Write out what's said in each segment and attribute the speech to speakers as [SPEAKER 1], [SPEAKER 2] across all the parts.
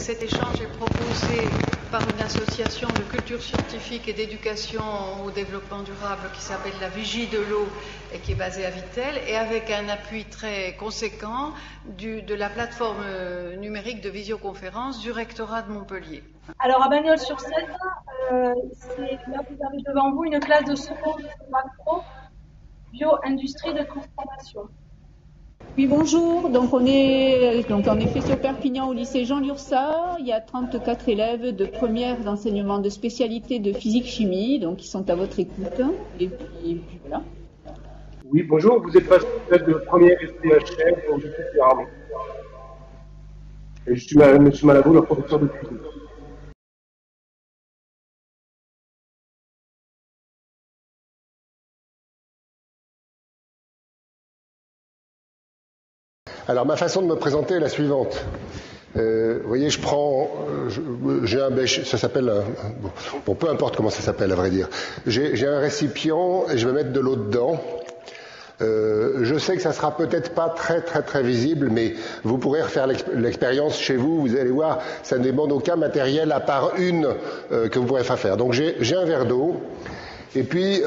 [SPEAKER 1] cet échange est proposé par une association de culture scientifique et d'éducation au développement durable qui s'appelle la Vigie de l'eau et qui est basée à Vitel, et avec un appui très conséquent de la plateforme euh, numérique de visioconférence du rectorat de Montpellier.
[SPEAKER 2] Alors à Bagnols-sur-Seine, euh, là vous avez devant vous une classe de seconde macro bio-industrie de transformation.
[SPEAKER 3] Oui, bonjour. Donc, on est donc en effet sur Perpignan au lycée Jean Lursa. Il y a 34 élèves de première d'enseignement de spécialité de physique-chimie, donc qui sont à votre écoute. Et puis, voilà.
[SPEAKER 4] Oui, bonjour. Vous êtes de première SPHL au lycée Et je suis M. Malabo, le professeur de physique.
[SPEAKER 5] Alors ma façon de me présenter est la suivante. Euh, vous voyez, je prends, euh, j'ai un bêche, ça s'appelle, bon, peu importe comment ça s'appelle à vrai dire. J'ai un récipient et je vais mettre de l'eau dedans. Euh, je sais que ça sera peut-être pas très très très visible, mais vous pourrez refaire l'expérience chez vous. Vous allez voir, ça ne demande aucun matériel à part une que vous pourrez faire. Donc j'ai un verre d'eau. Et puis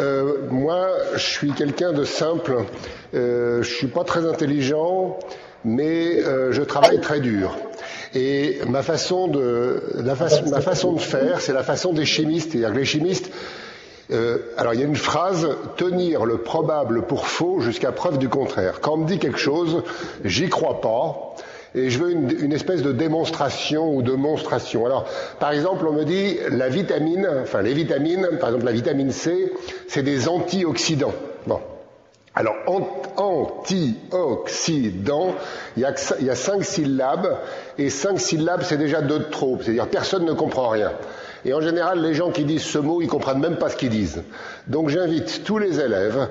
[SPEAKER 5] moi, je suis quelqu'un de simple. je suis pas très intelligent mais euh, je travaille très dur. Et ma façon de, ma façon de faire, c'est la façon des chimistes. C'est-à-dire que les chimistes, euh, alors il y a une phrase, tenir le probable pour faux jusqu'à preuve du contraire. Quand on me dit quelque chose, j'y crois pas. Et je veux une, une, espèce de démonstration ou de monstration. Alors, par exemple, on me dit la vitamine, enfin les vitamines, par exemple la vitamine C, c'est des antioxydants. Bon, alors, antioxydant, il y, a, cinq syllabes, et cinq syllabes, c'est déjà deux de trop. C'est-à-dire, personne ne comprend rien. Et en général, les gens qui disent ce mot, ils comprennent même pas ce qu'ils disent. Donc, j'invite tous les élèves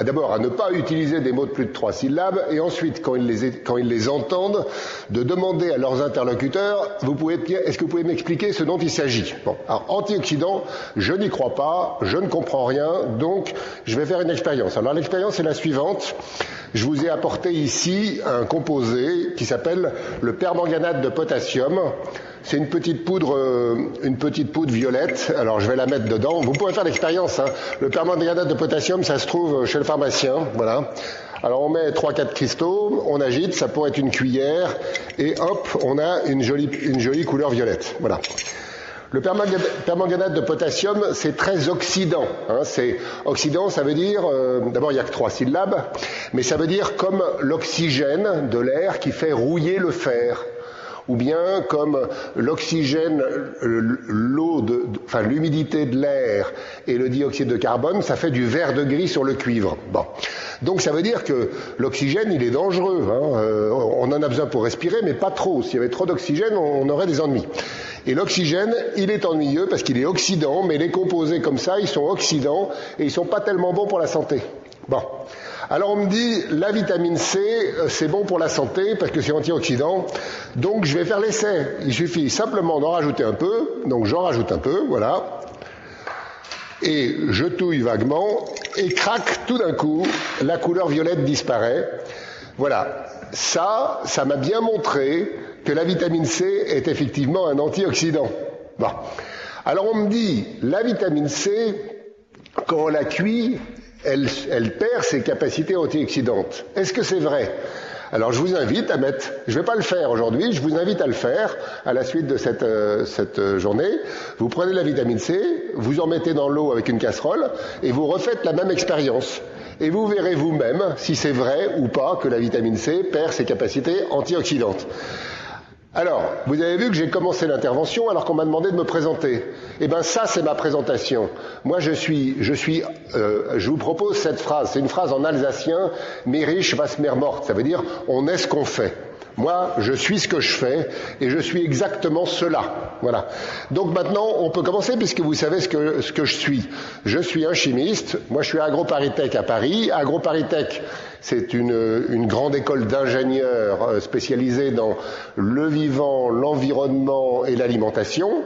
[SPEAKER 5] d'abord à ne pas utiliser des mots de plus de trois syllabes, et ensuite, quand ils les, quand ils les entendent, de demander à leurs interlocuteurs, vous pouvez, est-ce que vous pouvez m'expliquer ce dont il s'agit? Bon, alors antioxydant, je n'y crois pas, je ne comprends rien, donc je vais faire une expérience. Alors l'expérience est la suivante. Je vous ai apporté ici un composé qui s'appelle le permanganate de potassium. C'est une petite poudre, euh, une petite poudre violette. Alors je vais la mettre dedans. Vous pouvez faire l'expérience. Hein. Le permanganate de potassium, ça se trouve chez le pharmacien. Voilà. Alors on met 3-4 cristaux, on agite, ça pourrait être une cuillère, et hop, on a une jolie, une jolie couleur violette. Voilà. Le permanganate de potassium, c'est très oxydant. Hein. C'est oxydant, ça veut dire, euh, d'abord il n'y a que trois syllabes, mais ça veut dire comme l'oxygène de l'air qui fait rouiller le fer ou bien comme l'oxygène, l'eau, enfin l'humidité de l'air et le dioxyde de carbone, ça fait du vert de gris sur le cuivre. Bon, donc ça veut dire que l'oxygène, il est dangereux. Hein. Euh, on en a besoin pour respirer, mais pas trop. S'il y avait trop d'oxygène, on aurait des ennuis. Et l'oxygène, il est ennuyeux parce qu'il est oxydant, mais les composés comme ça, ils sont oxydants et ils sont pas tellement bons pour la santé. Bon. Alors on me dit, la vitamine C, euh, c'est bon pour la santé parce que c'est antioxydant. Donc je vais faire l'essai. Il suffit simplement d'en rajouter un peu. Donc j'en rajoute un peu, voilà. Et je touille vaguement et craque tout d'un coup, la couleur violette disparaît. Voilà. Ça, ça m'a bien montré que la vitamine C est effectivement un antioxydant. Bon. Alors on me dit, la vitamine C, quand on la cuit, elle, perd ses capacités antioxydantes. Est-ce que c'est vrai? Alors je vous invite à mettre, je ne vais pas le faire aujourd'hui, je vous invite à le faire à la suite de cette, euh, cette euh, journée. Vous prenez la vitamine C, vous en mettez dans l'eau avec une casserole et vous refaites la même expérience. Et vous verrez vous-même si c'est vrai ou pas que la vitamine C perd ses capacités antioxydantes. Alors, vous avez vu que j'ai commencé l'intervention alors qu'on m'a demandé de me présenter. Eh bien, ça, c'est ma présentation. Moi, je suis, je suis, euh, je vous propose cette phrase. C'est une phrase en alsacien. riche was mer morte. Ça veut dire, on est ce qu'on fait. Moi, je suis ce que je fais et je suis exactement cela. Voilà. Donc maintenant, on peut commencer puisque vous savez ce que, ce que je suis. Je suis un chimiste. Moi, je suis à AgroParisTech à Paris. AgroParisTech, c'est une, une, grande école d'ingénieurs euh, spécialisée dans le vivant, l'environnement et l'alimentation.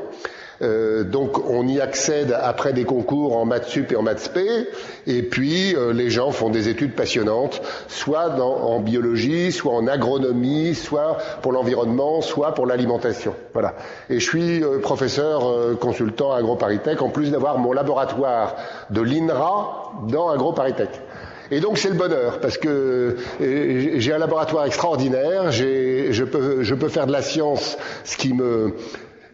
[SPEAKER 5] Euh, donc on y accède après des concours en maths sup et en maths spé, et puis euh, les gens font des études passionnantes, soit en biologie, soit en agronomie, soit pour l'environnement, soit pour l'alimentation. Voilà. Et je suis euh, professeur consultant à AgroParisTech, en plus d'avoir mon laboratoire de l'INRA dans AgroParisTech. Et donc c'est le bonheur parce que j'ai un laboratoire extraordinaire, je peux, je peux faire de la science, ce qui me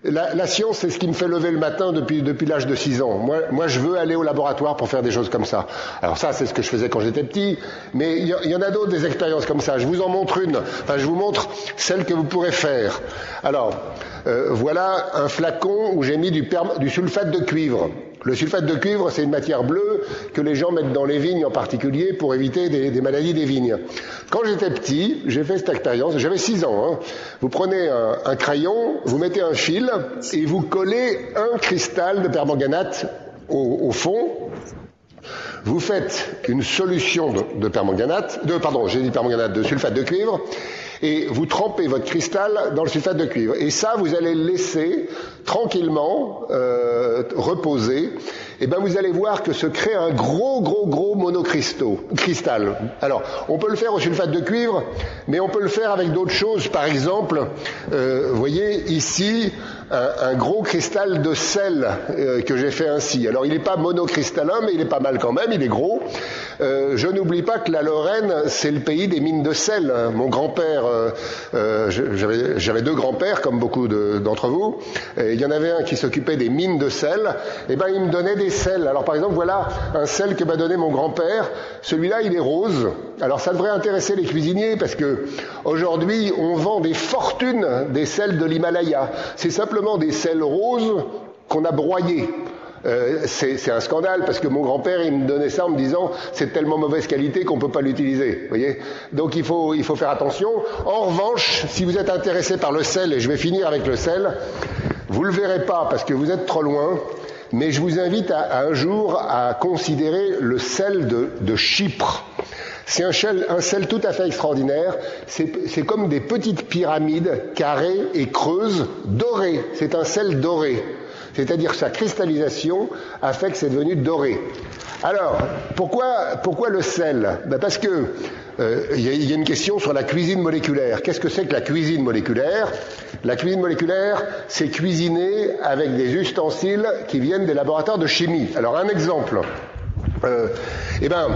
[SPEAKER 5] la, science, c'est ce qui me fait lever le matin depuis, l'âge de 6 ans. Moi, moi, je veux aller au laboratoire pour faire des choses comme ça. Alors ça, c'est ce que je faisais quand j'étais petit, mais il y, en a d'autres, des expériences comme ça. Je vous en montre une. Enfin, je vous montre celle que vous pourrez faire. Alors, euh, voilà un flacon où j'ai mis du, du sulfate de cuivre. Le sulfate de cuivre, c'est une matière bleue que les gens mettent dans les vignes en particulier pour éviter des, maladies des vignes. Quand j'étais petit, j'ai fait cette expérience, j'avais 6 ans. Hein. Vous prenez un, crayon, vous mettez un fil et vous collez un cristal de permanganate au, fond. Vous faites une solution de, de permanganate, de, pardon, j'ai dit permanganate, de sulfate de cuivre, et vous trempez votre cristal dans le sulfate de cuivre. Et ça, vous allez le laisser tranquillement euh, reposer. Et ben vous allez voir que se crée un gros, gros, gros monocristal. Alors, on peut le faire au sulfate de cuivre, mais on peut le faire avec d'autres choses. Par exemple, euh, voyez ici un, gros cristal de sel euh, que j'ai fait ainsi. Alors, il n'est pas monocristallin, mais il est pas mal quand même. Il est gros. Euh, je n'oublie pas que la Lorraine, c'est le pays des mines de sel. Mon grand-père, j'avais deux grands-pères, comme beaucoup d'entre vous. Et il y en avait un qui s'occupait des mines de sel. Et eh ben, il me donnait des sels. Alors, par exemple, voilà un sel que m'a donné mon grand-père. Celui-là, il est rose. Alors, ça devrait intéresser les cuisiniers parce que aujourd'hui, on vend des fortunes des sels de l'Himalaya. C'est simplement des sels roses qu'on a broyés. Euh, c'est un scandale parce que mon grand-père il me donnait ça en me disant c'est tellement mauvaise qualité qu'on peut pas l'utiliser. Voyez Donc il faut il faut faire attention. En revanche, si vous êtes intéressé par le sel et je vais finir avec le sel, vous le verrez pas parce que vous êtes trop loin. Mais je vous invite à, un jour à considérer le sel de, de Chypre. C'est un, un, sel tout à fait extraordinaire. C'est comme des petites pyramides carrées et creuses dorées. C'est un sel doré. C'est-à-dire sa cristallisation a fait que c'est devenu doré. Alors, pourquoi, pourquoi le sel? Ben Parce que euh, il y, a une question sur la cuisine moléculaire. Qu'est-ce que c'est que la cuisine moléculaire? La cuisine moléculaire, c'est cuisiner avec des ustensiles qui viennent des laboratoires de chimie. Alors, un exemple. Euh, eh ben,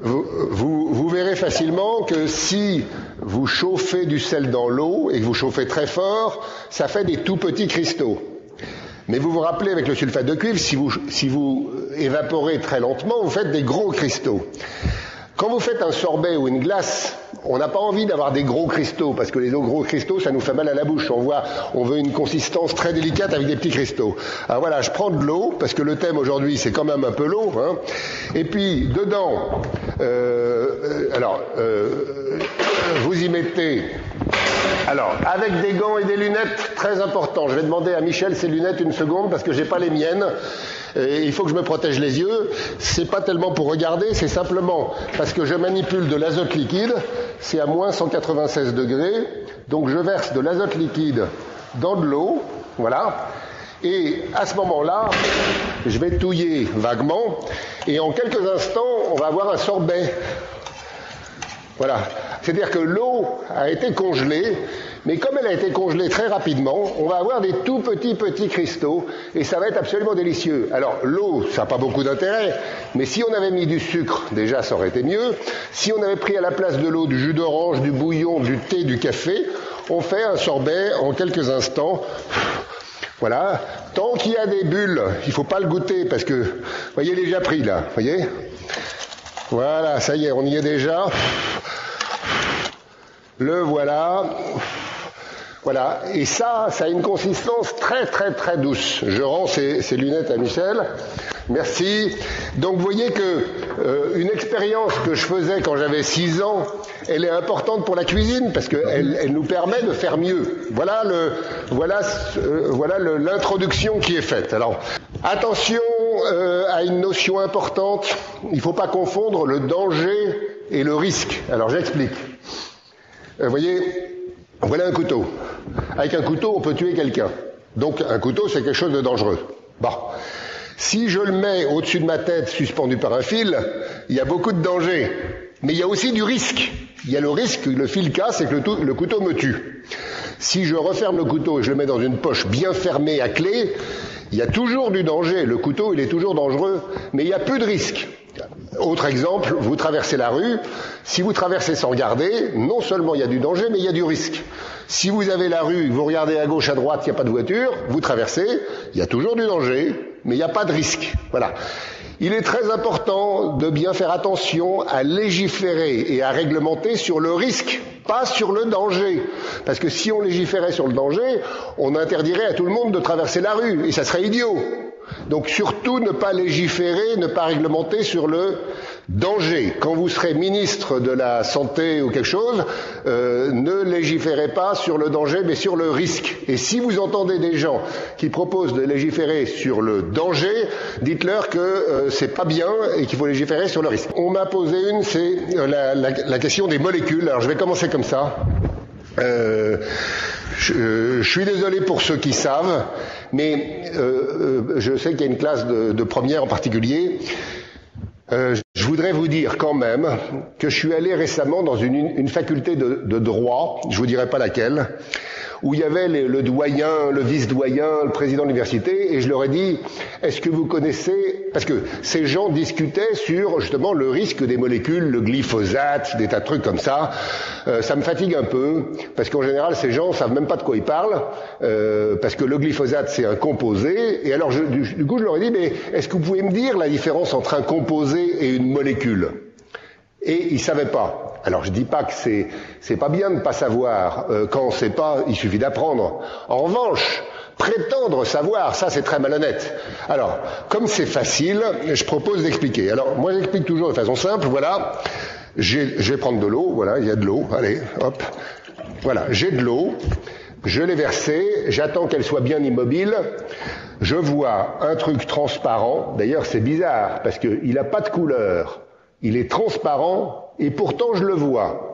[SPEAKER 5] vous, vous, vous, verrez facilement que si vous chauffez du sel dans l'eau et que vous chauffez très fort, ça fait des tout petits cristaux. Mais vous vous rappelez avec le sulfate de cuivre, si vous, si vous évaporez très lentement, vous faites des gros cristaux. Quand vous faites un sorbet ou une glace, on n'a pas envie d'avoir des gros cristaux, parce que les gros cristaux, ça nous fait mal à la bouche. On voit, on veut une consistance très délicate avec des petits cristaux. Alors voilà, je prends de l'eau, parce que le thème aujourd'hui, c'est quand même un peu l'eau. Hein. Et puis, dedans, euh, euh alors, euh, vous y mettez alors, avec des gants et des lunettes, très important. Je vais demander à Michel ses lunettes une seconde parce que j'ai pas les miennes. Il faut que je me protège les yeux. C'est pas tellement pour regarder, c'est simplement parce que je manipule de l'azote liquide. C'est à moins 196 degrés. Donc je verse de l'azote liquide dans de l'eau. Voilà. Et à ce moment-là, je vais touiller vaguement. Et en quelques instants, on va avoir un sorbet. Voilà. C'est-à-dire que l'eau a été congelée, mais comme elle a été congelée très rapidement, on va avoir des tout petits petits cristaux et ça va être absolument délicieux. Alors l'eau, ça n'a pas beaucoup d'intérêt, mais si on avait mis du sucre, déjà ça aurait été mieux. Si on avait pris à la place de l'eau du jus d'orange, du bouillon, du thé, du café, on fait un sorbet en quelques instants. Voilà. Tant qu'il y a des bulles, il ne faut pas le goûter parce que, voyez, il est déjà pris là, voyez. Voilà, ça y est, on y est déjà. Le voilà. Voilà. Et ça, ça a une consistance très très très douce. Je rends ces, lunettes à Michel. Merci. Donc vous voyez que euh, une expérience que je faisais quand j'avais 6 ans, elle est importante pour la cuisine parce qu'elle elle nous permet de faire mieux. Voilà le voilà euh, voilà l'introduction qui est faite. Alors attention euh, à une notion importante. Il ne faut pas confondre le danger et le risque. Alors j'explique. Vous voyez, voilà un couteau. Avec un couteau, on peut tuer quelqu'un. Donc un couteau, c'est quelque chose de dangereux. Bon. Si je le mets au-dessus de ma tête, suspendu par un fil, il y a beaucoup de danger. Mais il y a aussi du risque. Il y a le risque que le fil casse et que le couteau me tue. Si je referme le couteau et je le mets dans une poche bien fermée à clé, il y a toujours du danger. Le couteau, il est toujours dangereux, mais il n'y a plus de risque. Autre exemple, vous traversez la rue. Si vous traversez sans regarder, non seulement il y a du danger, mais il y a du risque. Si vous avez la rue, vous regardez à gauche, à droite, il n'y a pas de voiture, vous traversez, il y a toujours du danger, mais il n'y a pas de risque. Voilà. Il est très important de bien faire attention à légiférer et à réglementer sur le risque, pas sur le danger. Parce que si on légiférait sur le danger, on interdirait à tout le monde de traverser la rue, et ça serait idiot. Donc surtout ne pas légiférer, ne pas réglementer sur le danger. Quand vous serez ministre de la Santé ou quelque chose, euh, ne légiférez pas sur le danger, mais sur le risque. Et si vous entendez des gens qui proposent de légiférer sur le danger, dites-leur que euh, c'est pas bien et qu'il faut légiférer sur le risque. On m'a posé une, c'est euh, la, la, la, question des molécules. Alors je vais commencer comme ça. Euh, je, je, suis désolé pour ceux qui savent, mais euh, je sais qu'il y a une classe de, de première en particulier euh, je voudrais vous dire quand même que je suis allé récemment dans une, faculté de, de, droit, je vous dirai pas laquelle, où il y avait le doyen, le vice-doyen, le président de l'université, et je leur ai dit, est-ce que vous connaissez, parce que ces gens discutaient sur justement le risque des molécules, le glyphosate, des tas de trucs comme ça. Euh, ça me fatigue un peu, parce qu'en général, ces gens savent même pas de quoi ils parlent, euh, parce que le glyphosate, c'est un composé, et alors je, du, coup, je leur ai dit, mais est-ce que vous pouvez me dire la différence entre un composé et une molécule? Et ils savaient pas. Alors je dis pas que c'est c'est pas bien de pas savoir. Euh, quand on sait pas, il suffit d'apprendre. En revanche, prétendre savoir, ça c'est très malhonnête. Alors, comme c'est facile, je propose d'expliquer. Alors, moi j'explique toujours de façon simple. Voilà, je vais prendre de l'eau. Voilà, il y a de l'eau. Allez, hop. Voilà, j'ai de l'eau. Je l'ai versée. J'attends qu'elle soit bien immobile. Je vois un truc transparent. D'ailleurs, c'est bizarre parce qu'il n'a pas de couleur il est transparent et pourtant je le vois.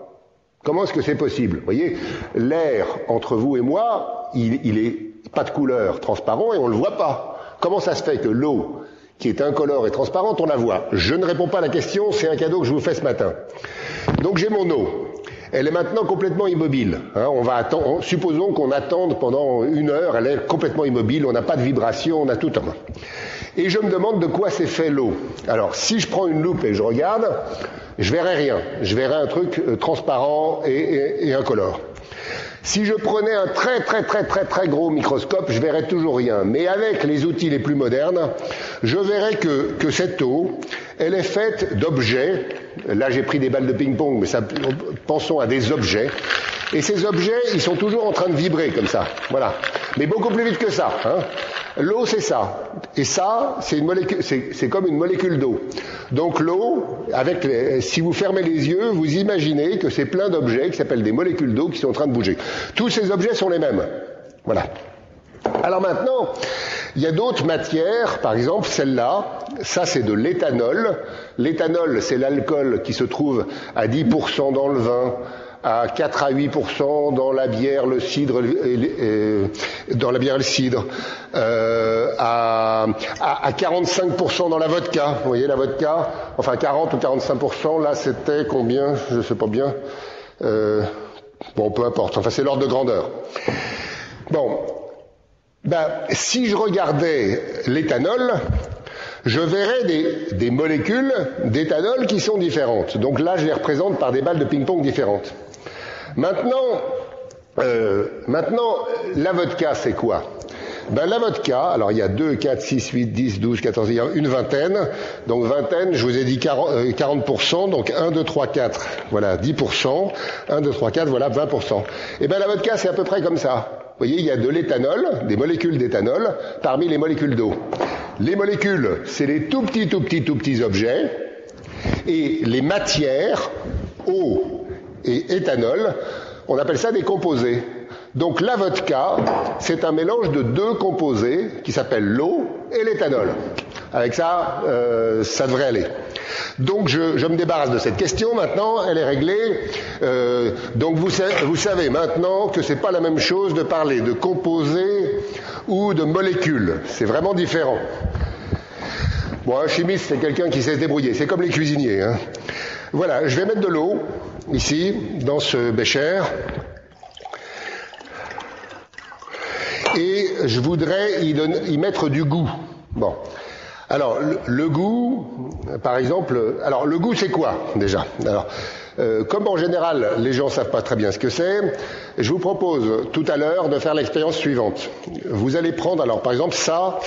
[SPEAKER 5] Comment est-ce que c'est possible? Vous voyez, l'air entre vous et moi, il, il est pas de couleur transparent et on ne le voit pas. Comment ça se fait que l'eau, qui est incolore et transparente, on la voit? Je ne réponds pas à la question, c'est un cadeau que je vous fais ce matin. Donc j'ai mon eau. Elle est maintenant complètement immobile. Hein, on va attendre, supposons qu'on attende pendant une heure, elle est complètement immobile, on n'a pas de vibration, on a tout en main. Et je me demande de quoi c'est fait l'eau. Alors, si je prends une loupe et je regarde, je verrai rien. Je verrai un truc euh, transparent et, et, et incolore. Si je prenais un très très très très très gros microscope, je verrais toujours rien. Mais avec les outils les plus modernes, je verrais que, cette eau, elle est faite d'objets. Là, j'ai pris des balles de ping-pong, mais pensons à des objets. Et ces objets, ils sont toujours en train de vibrer comme ça. Voilà. Mais beaucoup plus vite que ça. Hein. L'eau, c'est ça. Et ça, c'est une molécule, c'est comme une molécule d'eau. Donc l'eau, avec si vous fermez les yeux, vous imaginez que c'est plein d'objets qui s'appellent des molécules d'eau qui sont en train de bouger. Tous ces objets sont les mêmes. Voilà. Alors maintenant, il y a d'autres matières, par exemple celle-là, ça c'est de l'éthanol. L'éthanol, c'est l'alcool qui se trouve à 10% dans le vin, à 4 à 8% dans la bière, le cidre, euh, dans la bière et le cidre, euh, à, à, à, 45% dans la vodka. Vous voyez la vodka, enfin 40 ou 45% là c'était combien? Je sais pas bien. Euh, bon, peu importe. Enfin, c'est l'ordre de grandeur. Bon, ben, si je regardais l'éthanol, je verrais des, des molécules d'éthanol qui sont différentes. Donc là, je les représente par des balles de ping-pong différentes. Maintenant, euh, maintenant, la vodka, c'est quoi? Ben, la vodka, alors il y a 2, 4, 6, 8, 10, 12, 14, il y a une vingtaine. Donc vingtaine, je vous ai dit 40, euh, 40% donc 1, 2, 3, 4, voilà, 10%. 1, 2, 3, 4, voilà, 20%. Et bien la vodka, c'est à peu près comme ça. Vous voyez, il y a de l'éthanol, des molécules d'éthanol, parmi les molécules d'eau. Les molécules, c'est les tout petits, tout petits, tout petits objets. Et les matières, eau et éthanol, on appelle ça des composés. Donc la vodka, c'est un mélange de deux composés qui s'appellent l'eau et l'éthanol. Avec ça, euh, ça devrait aller. Donc je, me débarrasse de cette question maintenant, elle est réglée. Euh, donc vous, savez maintenant que c'est pas la même chose de parler de composés ou de molécules. C'est vraiment différent. Bon, un chimiste, c'est quelqu'un qui sait se débrouiller. C'est comme les cuisiniers. Hein. Voilà, je vais mettre de l'eau ici, dans ce bécher. Et je voudrais y, y mettre du goût. Bon. Alors, le, goût, par exemple, alors le goût c'est quoi déjà? Alors, euh, comme en général les gens savent pas très bien ce que c'est, je vous propose tout à l'heure de faire l'expérience suivante. Vous allez prendre, alors par exemple ça,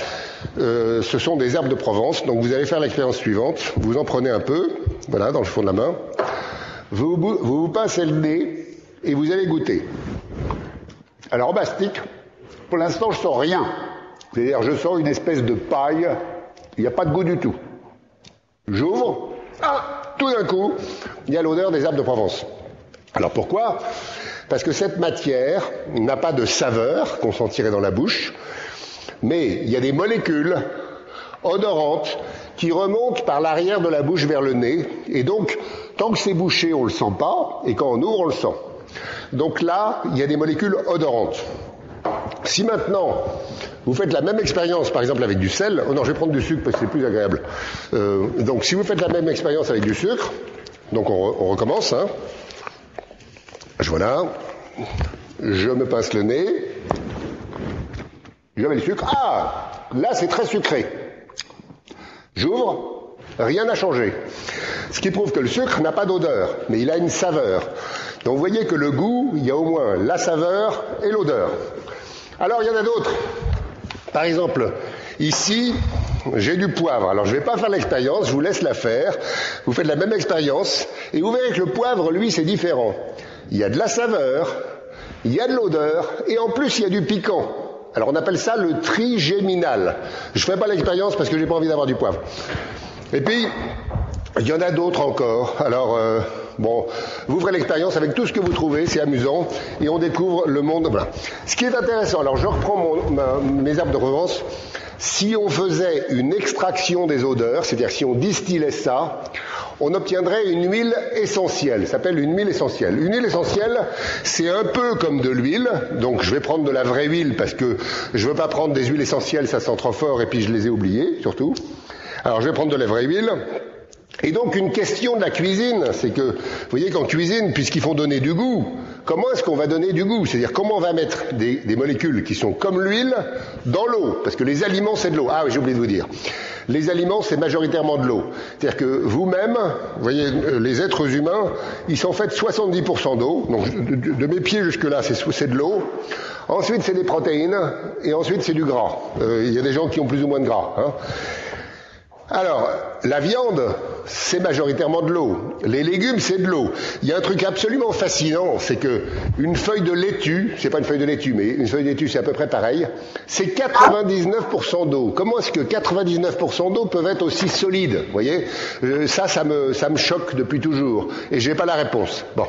[SPEAKER 5] euh, ce sont des herbes de Provence, donc vous allez faire l'expérience suivante. Vous en prenez un peu, voilà, dans le fond de la main. Vous vous, vous le nez et vous allez goûter. Alors en pour l'instant je sens rien. C'est-à-dire je sens une espèce de paille il n'y a pas de goût du tout. J'ouvre, ah, tout d'un coup, il y a l'odeur des arbres de Provence. Alors pourquoi? Parce que cette matière n'a pas de saveur qu'on sentirait dans la bouche, mais il y a des molécules odorantes qui remontent par l'arrière de la bouche vers le nez, et donc tant que c'est bouché, on ne le sent pas, et quand on ouvre, on le sent. Donc là, il y a des molécules odorantes. Si maintenant vous faites la même expérience, par exemple avec du sel, oh non, je vais prendre du sucre parce que c'est plus agréable. Euh, donc si vous faites la même expérience avec du sucre, donc on, recommence. Hein. Voilà, je me pince le nez, je mets le sucre. Ah, là c'est très sucré. J'ouvre, rien n'a changé. Ce qui prouve que le sucre n'a pas d'odeur, mais il a une saveur. Donc vous voyez que le goût, il y a au moins la saveur et l'odeur. Alors il y en a d'autres. Par exemple, ici, j'ai du poivre. Alors je ne vais pas faire l'expérience, je vous laisse la faire. Vous faites la même expérience et vous verrez que le poivre, lui, c'est différent. Il y a de la saveur, il y a de l'odeur et en plus il y a du piquant. Alors on appelle ça le trigéminal. Je ne ferai pas l'expérience parce que j'ai pas envie d'avoir du poivre. Et puis, il y en a d'autres encore. Alors, euh, Bon, vous ferez l'expérience avec tout ce que vous trouvez, c'est amusant, et on découvre le monde. Voilà. Ce qui est intéressant, alors je reprends mes herbes de Provence. Si on faisait une extraction des odeurs, c'est-à-dire si on distillait ça, on obtiendrait une huile essentielle, ça s'appelle une huile essentielle. Une huile essentielle, c'est un peu comme de l'huile, donc je vais prendre de la vraie huile parce que je veux pas prendre des huiles essentielles, ça sent trop fort et puis je les ai oubliées, surtout. Alors je vais prendre de la vraie huile, et donc une question de la cuisine, c'est que, vous voyez qu'en cuisine, puisqu'il faut donner du goût, comment est-ce qu'on va donner du goût? C'est-à-dire comment on va mettre des, molécules qui sont comme l'huile dans l'eau? Parce que les aliments, c'est de l'eau. Ah oui, j'ai oublié de vous dire. Les aliments, c'est majoritairement de l'eau. C'est-à-dire que vous-même, vous voyez, les êtres humains, ils sont faits 70% d'eau. Donc de, mes pieds jusque-là, c'est de l'eau. Ensuite, c'est des protéines. Et ensuite, c'est du gras. Euh, il y a des gens qui ont plus ou moins de gras. Hein. Alors, la viande, c'est majoritairement de l'eau. Les légumes, c'est de l'eau. Il y a un truc absolument fascinant, c'est que une feuille de laitue, c'est pas une feuille de laitue, mais une feuille de laitue, c'est à peu près pareil, c'est 99% d'eau. Comment est-ce que 99% d'eau peuvent être aussi solides Vous voyez? Euh, Ça, ça me, ça me choque depuis toujours. Et j'ai pas la réponse. Bon.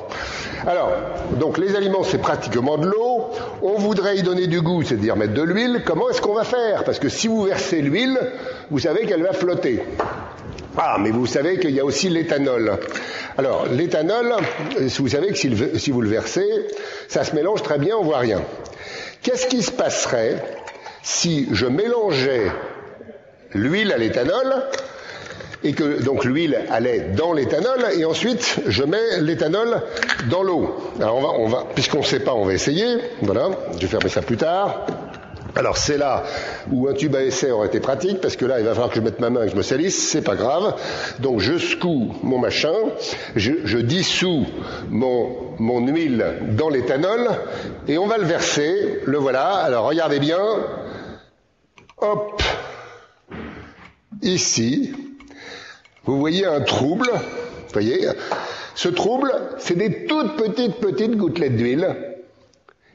[SPEAKER 5] Alors, donc les aliments, c'est pratiquement de l'eau. On voudrait y donner du goût, c'est-à-dire mettre de l'huile. Comment est-ce qu'on va faire? Parce que si vous versez l'huile, vous savez qu'elle va flotter. Ah, mais vous savez qu'il y a aussi l'éthanol. Alors, l'éthanol, vous savez que si vous le versez, ça se mélange très bien, on voit rien. Qu'est-ce qui se passerait si je mélangeais l'huile à l'éthanol et que donc l'huile allait dans l'éthanol et ensuite je mets l'éthanol dans l'eau. Alors on va, on va puisqu'on ne sait pas, on va essayer. Voilà, je vais fermer ça plus tard. Alors c'est là où un tube à essai aurait été pratique, parce que là il va falloir que je mette ma main et que je me salisse, c'est pas grave. Donc je secoue mon machin, je, dissous mon, mon huile dans l'éthanol, et on va le verser, le voilà. Alors regardez bien, hop, ici, vous voyez un trouble, vous voyez, ce trouble, c'est des toutes petites petites gouttelettes d'huile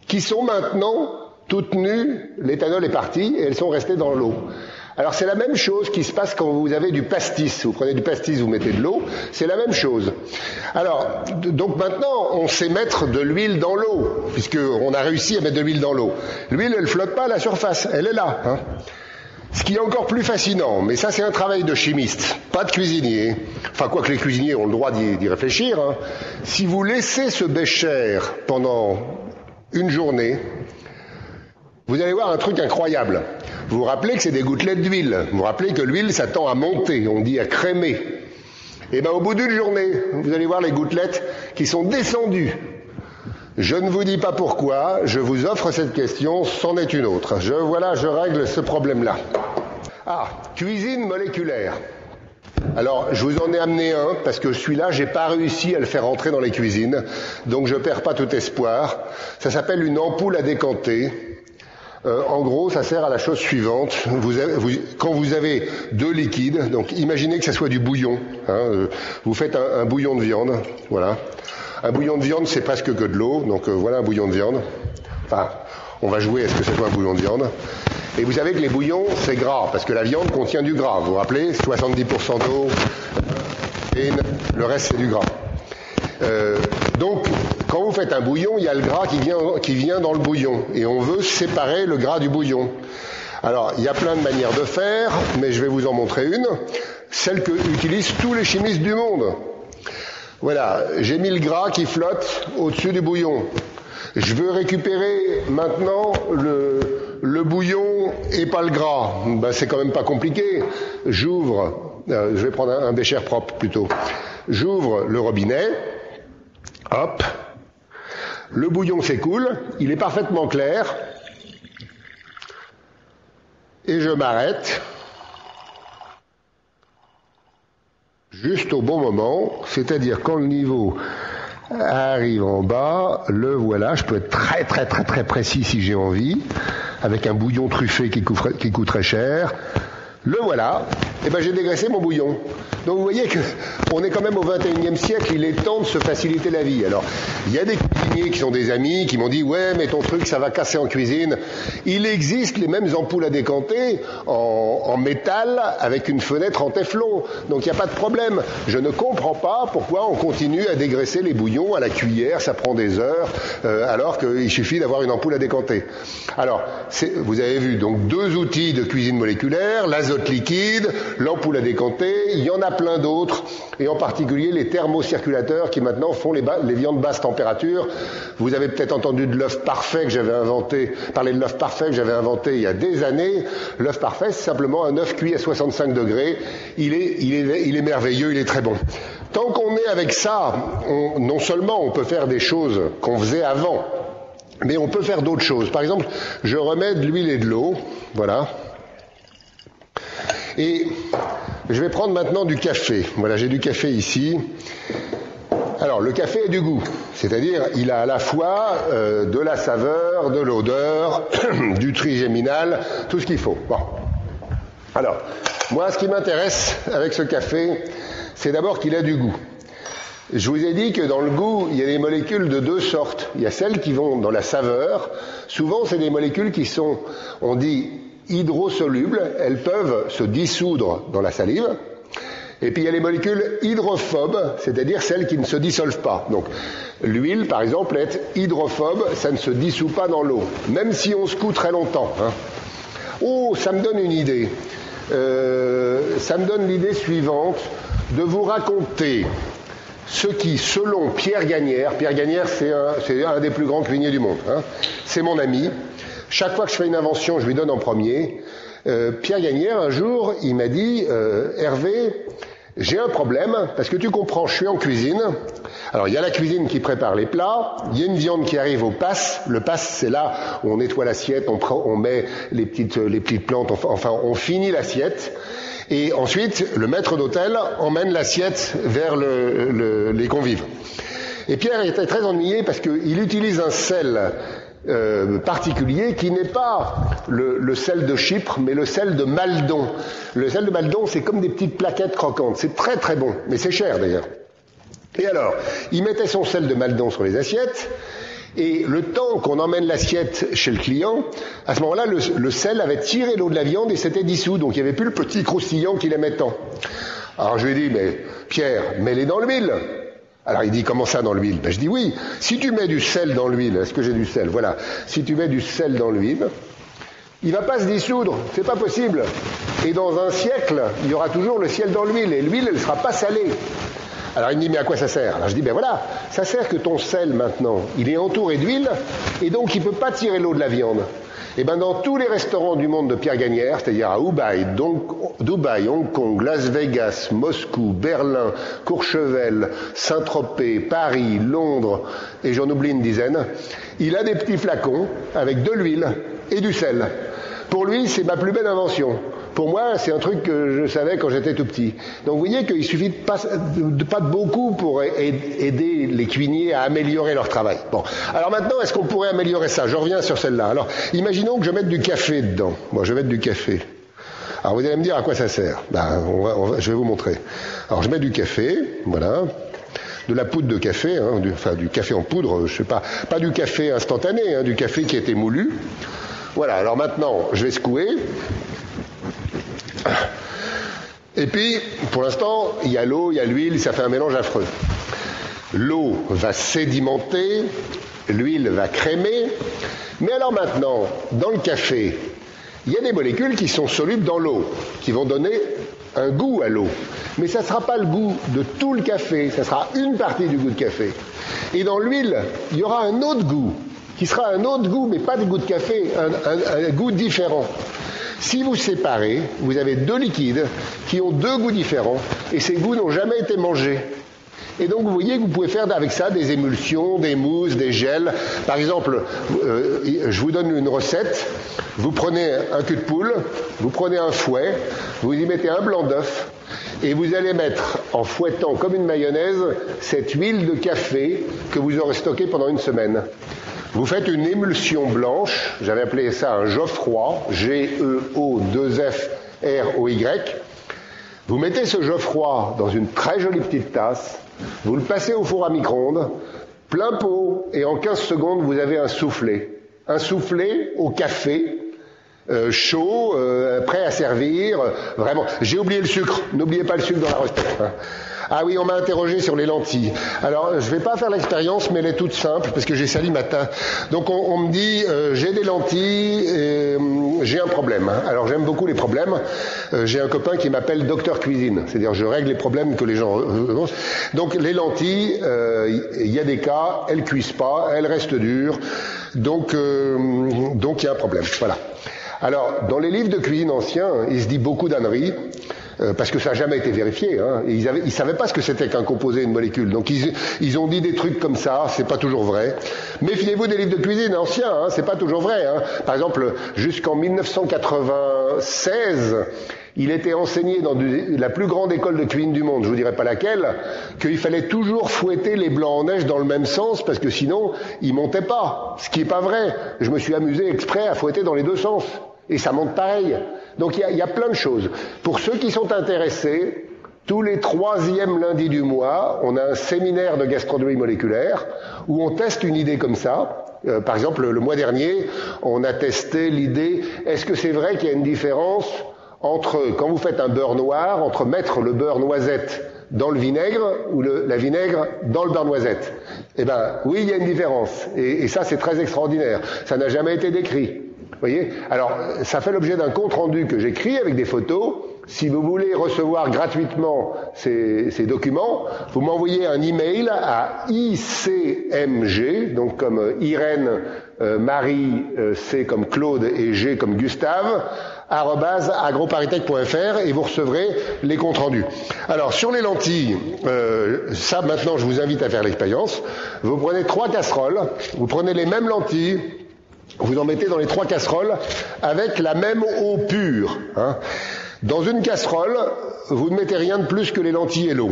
[SPEAKER 5] qui sont maintenant toutes nues, l'éthanol est parti et elles sont restées dans l'eau. Alors c'est la même chose qui se passe quand vous avez du pastis. Vous prenez du pastis, vous mettez de l'eau, c'est la même chose. Alors, donc maintenant, on sait mettre de l'huile dans l'eau, puisqu'on a réussi à mettre de l'huile dans l'eau. L'huile, elle flotte pas à la surface, elle est là. Hein. Ce qui est encore plus fascinant, mais ça c'est un travail de chimiste, pas de cuisinier. Enfin, quoi que les cuisiniers ont le droit d'y réfléchir. Hein. Si vous laissez ce bécher pendant une journée, vous allez voir un truc incroyable. Vous vous rappelez que c'est des gouttelettes d'huile. Vous vous rappelez que l'huile, ça tend à monter, on dit à crémer. Et eh bien au bout d'une journée, vous allez voir les gouttelettes qui sont descendues. Je ne vous dis pas pourquoi, je vous offre cette question, c'en est une autre. Je, voilà, je règle ce problème-là. Ah, cuisine moléculaire. Alors, je vous en ai amené un parce que celui-là, j'ai pas réussi à le faire entrer dans les cuisines, donc je perds pas tout espoir. Ça s'appelle une ampoule à décanter. Euh, en gros, ça sert à la chose suivante. quand vous avez deux liquides, donc imaginez que ça soit du bouillon. Hein, euh, vous faites un, bouillon de viande, voilà. Un bouillon de viande, c'est presque que de l'eau, donc euh, voilà un bouillon de viande. Enfin, on va jouer à ce que ce soit un bouillon de viande. Et vous savez que les bouillons, c'est gras, parce que la viande contient du gras. Vous vous rappelez? 70% d'eau, et le reste, c'est du gras. Euh, donc, quand vous faites un bouillon, il y a le gras qui vient, qui vient dans le bouillon. Et on veut séparer le gras du bouillon. Alors, il y a plein de manières de faire, mais je vais vous en montrer une, celle que utilisent tous les chimistes du monde. Voilà, j'ai mis le gras qui flotte au-dessus du bouillon. Je veux récupérer maintenant le, bouillon et pas le gras. Ben, c'est quand même pas compliqué. J'ouvre, euh, je vais prendre un, bécher propre plutôt. J'ouvre le robinet, hop, le bouillon s'écoule, il est parfaitement clair, et je m'arrête juste au bon moment, c'est-à-dire quand le niveau arrive en bas, le voilà, je peux être très très très très précis si j'ai envie, avec un bouillon truffé qui coûte, très cher, le voilà, et eh ben j'ai dégraissé mon bouillon. Donc vous voyez que on est quand même au 21e siècle, il est temps de se faciliter la vie. Alors, il y a des cuisiniers qui sont des amis qui m'ont dit "Ouais, mais ton truc ça va casser en cuisine." Il existe les mêmes ampoules à décanter en, métal avec une fenêtre en téflon. Donc il n'y a pas de problème. Je ne comprends pas pourquoi on continue à dégraisser les bouillons à la cuillère, ça prend des heures euh, alors qu'il suffit d'avoir une ampoule à décanter. Alors, vous avez vu donc deux outils de cuisine moléculaire, liquide, l'ampoule à décanter, il y en a plein d'autres, et en particulier les thermocirculateurs qui maintenant font les, les viandes basse température. Vous avez peut-être entendu de l'œuf parfait que j'avais inventé, parler de l'œuf parfait que j'avais inventé il y a des années. L'œuf parfait, c'est simplement un œuf cuit à 65 degrés. Il est merveilleux, il est très bon. Tant qu'on est avec ça, non seulement on peut faire des choses qu'on faisait avant, mais on peut faire d'autres choses. Par exemple, je remets de l'huile et de l'eau, voilà. Et je vais prendre maintenant du café. Voilà, j'ai du café ici. Alors, le café a du goût, c'est-à-dire il a à la fois euh, de la saveur, de l'odeur, du trigéminal, tout ce qu'il faut. Bon. Alors, moi, ce qui m'intéresse avec ce café, c'est d'abord qu'il a du goût. Je vous ai dit que dans le goût, il y a des molécules de deux sortes. Il y a celles qui vont dans la saveur. Souvent, c'est des molécules qui sont, on dit, hydrosolubles, elles peuvent se dissoudre dans la salive. Et puis il y a les molécules hydrophobes, c'est-à-dire celles qui ne se dissolvent pas. Donc l'huile, par exemple, est hydrophobe, ça ne se dissout pas dans l'eau, même si on se coud très longtemps. Hein. Oh, ça me donne une idée. Euh, ça me donne l'idée suivante de vous raconter ce qui, selon Pierre Gagnère, Pierre Gagnère c'est un, un, des plus grands cuisiniers du monde, hein, c'est mon ami, chaque fois que je fais une invention, je lui donne en premier. Euh, Pierre Gagnère, un jour, il m'a dit, euh, Hervé, j'ai un problème, parce que tu comprends, je suis en cuisine. Alors, il y a la cuisine qui prépare les plats, il y a une viande qui arrive au passe. Le passe, c'est là où on nettoie l'assiette, on, met les petites, les petites plantes, enfin, on finit l'assiette. Et ensuite, le maître d'hôtel emmène l'assiette vers le, les convives. Et Pierre était très ennuyé parce qu'il utilise un sel euh, particulier qui n'est pas le, sel de Chypre, mais le sel de Maldon. Le sel de Maldon, c'est comme des petites plaquettes croquantes. C'est très très bon, mais c'est cher d'ailleurs. Et alors, il mettait son sel de Maldon sur les assiettes, et le temps qu'on emmène l'assiette chez le client, à ce moment-là, le, le, sel avait tiré l'eau de la viande et s'était dissous, donc il n'y avait plus le petit croustillant qu'il aimait tant. Alors je lui ai dit, mais Pierre, mets-les dans l'huile. Alors il dit comment ça dans l'huile? Ben, Je dis oui, si tu mets du sel dans l'huile, est-ce que j'ai du sel? Voilà, si tu mets du sel dans l'huile, Il va pas se dissoudre, c'est pas possible. Et dans un siècle, il y aura toujours le ciel dans l'huile, et l'huile, elle ne sera pas salée. Alors il me dit, mais à quoi ça sert? Alors je dis, ben voilà, ça sert que ton sel maintenant, il est entouré d'huile, et donc il ne peut pas tirer l'eau de la viande. Et bien dans tous les restaurants du monde de Pierre Gagnère, c'est-à-dire à Dubaï, Dubaï, Hong Kong, Las Vegas, Moscou, Berlin, Courchevel, Saint-Tropez, Paris, Londres, et j'en oublie une dizaine, il a des petits flacons avec de l'huile et du sel. Pour lui, c'est ma plus belle invention. Pour moi, c'est un truc que je savais quand j'étais tout petit. Donc vous voyez qu'il suffit de pas, de beaucoup pour aider les cuisiniers à améliorer leur travail. Bon, alors maintenant, est-ce qu'on pourrait améliorer ça? Je reviens sur celle-là. Alors, imaginons que je mette du café dedans. Moi, je vais mettre du café. Alors vous allez me dire à quoi ça sert? Ben, je vais vous montrer. Alors je mets du café, voilà, de la poudre de café, hein, enfin du café en poudre, je sais pas, pas du café instantané, hein, du café qui a été moulu. Voilà, alors maintenant, je vais secouer. Et puis, pour l'instant, il y a l'eau, il y a l'huile, ça fait un mélange affreux. L'eau va sédimenter, l'huile va crémer. Mais alors maintenant, dans le café, il y a des molécules qui sont solubles dans l'eau, qui vont donner un goût à l'eau. Mais ça ne sera pas le goût de tout le café, ça sera une partie du goût de café. Et dans l'huile, il y aura un autre goût qui sera un autre goût, mais pas du goût de café, un, goût différent. Si vous séparez, vous avez deux liquides qui ont deux goûts différents, et ces goûts n'ont jamais été mangés. Et donc vous voyez que vous pouvez faire avec ça des émulsions, des mousses, des gels. Par exemple, euh, je vous donne une recette. Vous prenez un cul de poule, vous prenez un fouet, vous y mettez un blanc d'œuf, et vous allez mettre en fouettant comme une mayonnaise cette huile de café que vous aurez stockée pendant une semaine. Vous faites une émulsion blanche, j'avais appelé ça un Geoffroy, G-E-O-2-F-R-O-Y. Vous mettez ce Geoffroy dans une très jolie petite tasse, vous le passez au four à micro-ondes, plein pot, et en 15 secondes, vous avez un soufflé. Un soufflé au café, euh, chaud, euh, prêt à servir, vraiment. J'ai oublié le sucre, n'oubliez pas le sucre dans la recette. Hein. Ah oui, on m'a interrogé sur les lentilles. Alors, je vais pas faire l'expérience, mais elle est toute simple, parce que j'ai sali matin. Donc, on, me dit, euh, j'ai des lentilles, hum, j'ai un problème. Alors, j'aime beaucoup les problèmes. Euh, j'ai un copain qui m'appelle docteur cuisine, c'est-à-dire je règle les problèmes que les gens... Euh, donc, les lentilles, il y a des cas, elles cuisent pas, elles restent dures. Donc, donc il y a un problème. Voilà. Alors, dans les livres de cuisine anciens, il se dit beaucoup d'âneries. Euh, parce que ça n'a jamais été vérifié. Hein, ils ne savaient pas ce que c'était qu'un composé, une molécule. Donc ils, ont dit des trucs comme ça, c'est pas toujours vrai. Méfiez-vous des livres de cuisine anciens, hein, c'est pas toujours vrai. Hein. Par exemple, jusqu'en 1996, il était enseigné dans la plus grande école de cuisine du monde, je vous dirai pas laquelle, qu'il fallait toujours fouetter les blancs en neige dans le même sens parce que sinon ils montaient pas. Ce qui est pas vrai. Je me suis amusé exprès à fouetter dans les deux sens et ça monte pareil. Donc il y, a, plein de choses. Pour ceux qui sont intéressés, tous les troisièmes lundis du mois, on a un séminaire de gastronomie moléculaire où on teste une idée comme ça. Euh, par exemple, le mois dernier, on a testé l'idée, est-ce que c'est vrai qu'il y a une différence entre, quand vous faites un beurre noir, entre mettre le beurre noisette dans le vinaigre ou le, la vinaigre dans le beurre noisette? Eh ben, oui, il y a une différence. Et, et ça, c'est très extraordinaire. Ça n'a jamais été décrit voyez Alors, ça fait l'objet d'un compte rendu que j'écris avec des photos. Si vous voulez recevoir gratuitement ces, documents, vous m'envoyez un email à ICMG, donc comme Irène, euh, Marie, euh, C comme Claude et G comme Gustave, agroparitech.fr et vous recevrez les comptes rendus. Alors sur les lentilles, euh, ça maintenant je vous invite à faire l'expérience. Vous prenez trois casseroles, vous prenez les mêmes lentilles, vous en mettez dans les trois casseroles avec la même eau pure. Hein. Dans une casserole, vous ne mettez rien de plus que les lentilles et l'eau.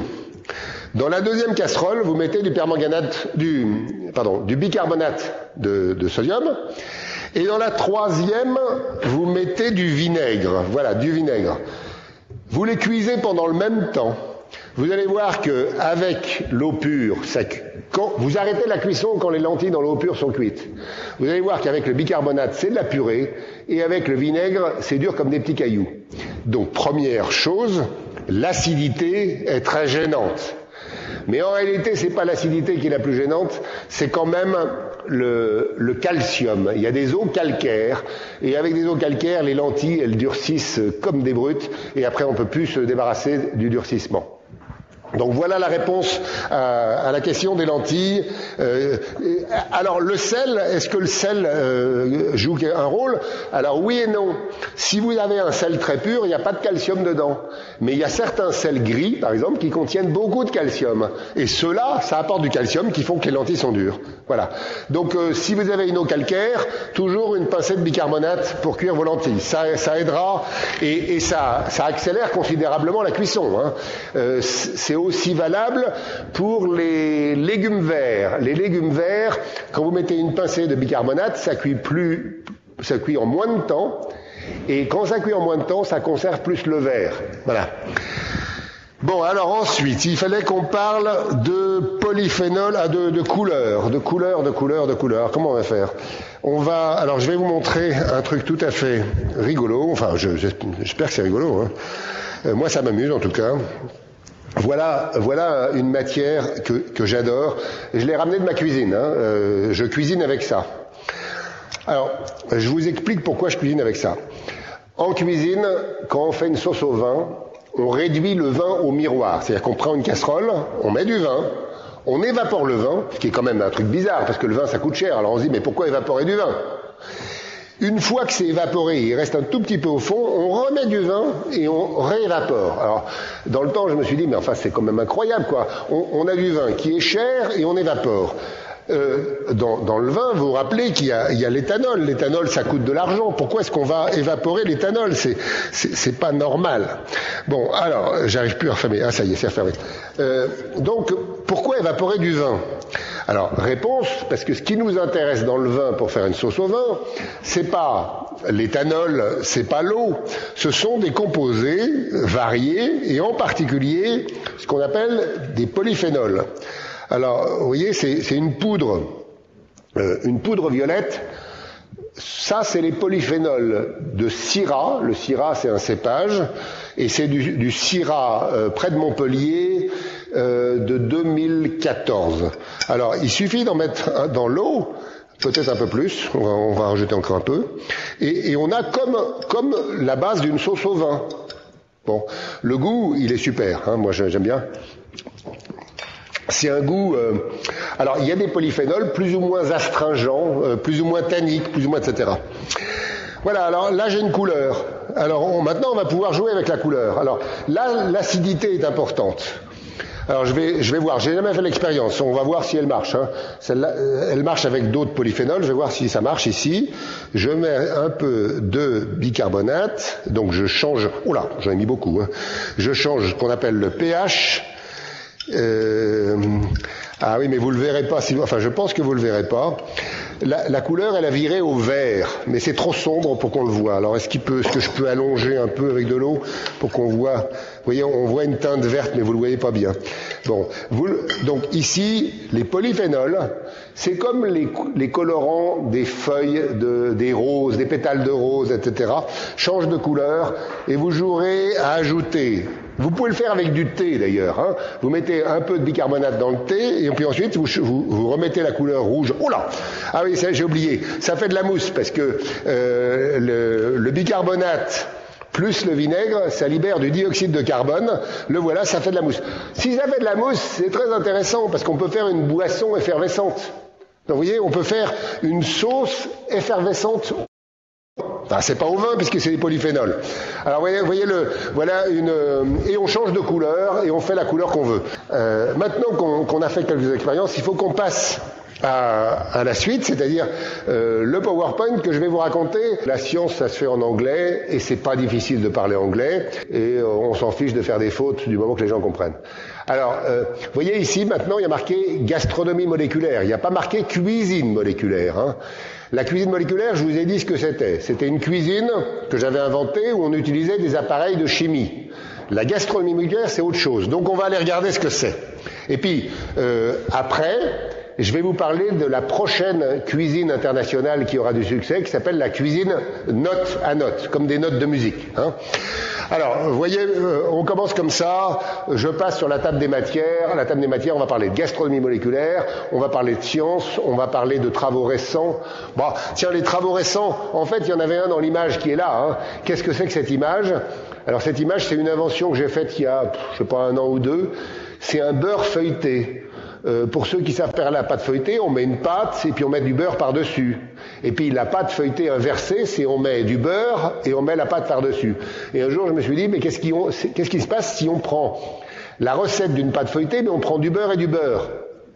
[SPEAKER 5] Dans la deuxième casserole, vous mettez du permanganate, du, pardon, du bicarbonate de, de, sodium. Et dans la troisième, vous mettez du vinaigre. Voilà, du vinaigre. Vous les cuisez pendant le même temps. Vous allez voir que avec l'eau pure, vous arrêtez la cuisson quand les lentilles dans l'eau pure sont cuites. Vous allez voir qu'avec le bicarbonate, c'est de la purée, et avec le vinaigre, c'est dur comme des petits cailloux. Donc première chose, l'acidité est très gênante. Mais en réalité, c'est pas l'acidité qui est la plus gênante, c'est quand même le, le, calcium. Il y a des eaux calcaires, et avec des eaux calcaires, les lentilles, elles durcissent comme des brutes, et après on peut plus se débarrasser du durcissement. Donc voilà la réponse à, la question des lentilles. Euh, alors le sel, est-ce que le sel euh, joue un rôle? Alors oui et non. Si vous avez un sel très pur, il n'y a pas de calcium dedans. Mais il y a certains sels gris, par exemple, qui contiennent beaucoup de calcium. Et ceux-là, ça apporte du calcium qui font que les lentilles sont dures. Voilà. Donc euh, si vous avez une eau calcaire, toujours une pincée de bicarbonate pour cuire vos lentilles. Ça, aidera et, ça, accélère considérablement la cuisson. Hein. c'est aussi valable pour les légumes verts. Les légumes verts, quand vous mettez une pincée de bicarbonate, ça cuit plus, ça cuit en moins de temps. Et quand ça cuit en moins de temps, ça conserve plus le vert. Voilà. Bon, alors ensuite, il fallait qu'on parle de polyphénol, ah, de, de couleurs, de couleurs, de couleurs, de couleurs. Comment on va faire? On va, alors je vais vous montrer un truc tout à fait rigolo. Enfin, j'espère que c'est rigolo. Hein. Euh, moi, ça m'amuse en tout cas. Voilà, voilà une matière que, j'adore. Je l'ai ramenée de ma cuisine. Hein. Euh, je cuisine avec ça. Alors, je vous explique pourquoi je cuisine avec ça. En cuisine, quand on fait une sauce au vin, on réduit le vin au miroir. C'est-à-dire qu'on prend une casserole, on met du vin, on évapore le vin, ce qui est quand même un truc bizarre, parce que le vin ça coûte cher. Alors on se dit, mais pourquoi évaporer du vin? Une fois que c'est évaporé, il reste un tout petit peu au fond, on remet du vin et on réévapore. Alors, dans le temps, je me suis dit, mais enfin, c'est quand même incroyable, quoi. On, a du vin qui est cher et on évapore. Euh, dans, le vin, vous vous rappelez qu'il y a, l'éthanol. L'éthanol, ça coûte de l'argent. Pourquoi est-ce qu'on va évaporer l'éthanol? C'est c'est pas normal. Bon, alors, j'arrive plus à refermer. Ah, ça y est, c'est refermé. Euh, donc, pourquoi évaporer du vin? Alors, réponse, parce que ce qui nous intéresse dans le vin pour faire une sauce au vin, c'est pas l'éthanol, c'est pas l'eau, ce sont des composés variés et en particulier ce qu'on appelle des polyphénols. Alors, vous voyez, c'est une poudre, euh, une poudre violette. Ça, c'est les polyphénols de Syrah. Le Syrah, c'est un cépage, et c'est du, du Syrah euh, près de Montpellier, euh, de 2014. Alors, il suffit d'en mettre dans l'eau, peut-être un peu plus, on va, on va rajouter encore un peu, et, on a comme, comme la base d'une sauce au vin. Bon, le goût, il est super, hein, moi j'aime bien. C'est un goût. Euh, alors, il y a des polyphénols plus ou moins astringents, euh, plus ou moins tanniques, plus ou moins etc. Voilà. Alors là, j'ai une couleur. Alors maintenant, on va pouvoir jouer avec la couleur. Alors là, l'acidité est importante. Alors je vais, je vais voir, j'ai jamais fait l'expérience, on va voir si elle marche. Hein. Euh, elle marche avec d'autres polyphénols, je vais voir si ça marche ici. Je mets un peu de bicarbonate, donc je change, oula, j'en ai mis beaucoup, hein. je change ce qu'on appelle le pH. Euh, ah oui, mais vous le verrez pas. enfin, je pense que vous le verrez pas. La, couleur, elle a viré au vert, mais c'est trop sombre pour qu'on le voit. Alors, est-ce qu'il peut, est-ce que je peux allonger un peu avec de l'eau pour qu'on voit Vous voyez, on voit une teinte verte, mais vous le voyez pas bien. Bon, vous, donc ici, les polyphénols, c'est comme les, les, colorants des feuilles de, des roses, des pétales de rose, etc. Changent de couleur et vous jouerez à ajouter vous pouvez le faire avec du thé d'ailleurs. Hein. Vous mettez un peu de bicarbonate dans le thé et puis ensuite vous, vous, remettez la couleur rouge. Oh là Ah oui, j'ai oublié. Ça fait de la mousse parce que euh, le, le bicarbonate plus le vinaigre, ça libère du dioxyde de carbone. Le voilà, ça fait de la mousse. Si ça fait de la mousse, c'est très intéressant parce qu'on peut faire une boisson effervescente. Donc vous voyez, on peut faire une sauce effervescente Enfin, c'est pas au vin puisque c'est des polyphénols. Alors voyez, voyez le, voilà une euh, et on change de couleur et on fait la couleur qu'on veut. Euh, maintenant qu'on a fait quelques expériences, il faut qu'on passe à, la suite, c'est-à-dire euh, le PowerPoint que je vais vous raconter. La science, ça se fait en anglais et c'est pas difficile de parler anglais et on s'en fiche de faire des fautes du moment que les gens comprennent. Alors, vous voyez ici maintenant, il y a marqué gastronomie moléculaire. Il n'y a pas marqué cuisine moléculaire. Hein. La cuisine moléculaire, je vous ai dit ce que c'était. C'était une cuisine que j'avais inventée où on utilisait des appareils de chimie. La gastronomie moléculaire, c'est autre chose. Donc on va aller regarder ce que c'est. Et puis, euh, après, je vais vous parler de la prochaine cuisine internationale qui aura du succès, qui s'appelle la cuisine note à note, comme des notes de musique. Hein. Alors, vous voyez, euh, on commence comme ça, je passe sur la table des matières. La table des matières, on va parler de gastronomie moléculaire, on va parler de science, on va parler de travaux récents. Bon, tiens, les travaux récents, en fait, il y en avait un dans l'image qui est là. Hein. Qu'est-ce que c'est que cette image? Alors, cette image, c'est une invention que j'ai faite il y a, je sais pas, un an ou deux. C'est un beurre feuilleté. Euh, pour ceux qui savent faire la pâte feuilletée, on met une pâte et puis on met du beurre par-dessus. Et puis la pâte feuilletée inversée, c'est on met du beurre et on met la pâte par-dessus. Et un jour, je me suis dit, mais qu'est-ce qui, qu'est-ce qui se passe si on prend la recette d'une pâte feuilletée, mais on prend du beurre et du beurre?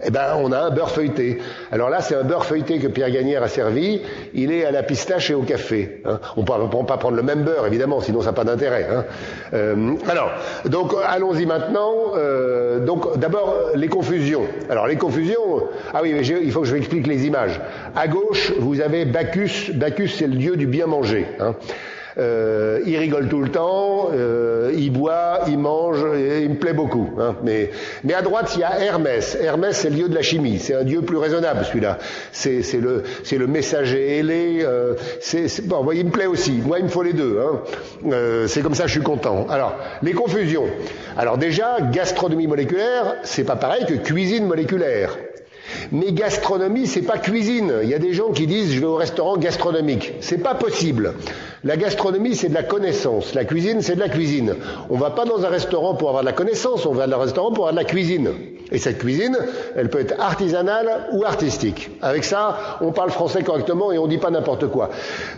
[SPEAKER 5] Eh ben, on a un beurre feuilleté. Alors là, c'est un beurre feuilleté que Pierre Gagnère a servi. Il est à la pistache et au café. Hein. On ne peut pas prendre le même beurre, évidemment, sinon ça n'a pas d'intérêt. Hein. Euh, alors, donc allons-y maintenant. Euh, donc d'abord les confusions. Alors les confusions. Ah oui, il faut que je vous explique les images. À gauche, vous avez Bacchus. Bacchus, c'est le dieu du bien manger. Hein. Euh, il rigole tout le temps, euh, il boit, il mange, il me plaît beaucoup. Hein. Mais, mais à droite, il y a Hermès. Hermès, c'est le dieu de la chimie. C'est un dieu plus raisonnable, celui-là. C'est, c'est le, c'est le messager ailé. Euh, c'est, bon, il me plaît aussi. Moi, il me faut les deux. Hein. Euh, c'est comme ça, je suis content. Alors, les confusions. Alors déjà, gastronomie moléculaire, c'est pas pareil que cuisine moléculaire. Mais gastronomie, c'est pas cuisine. Il y a des gens qui disent je vais au restaurant gastronomique. C'est pas possible. La gastronomie, c'est de la connaissance. La cuisine, c'est de la cuisine. On va pas dans un restaurant pour avoir de la connaissance, on va dans un restaurant pour avoir de la cuisine. Et cette cuisine, elle peut être artisanale ou artistique. Avec ça, on parle français correctement et on dit pas n'importe quoi.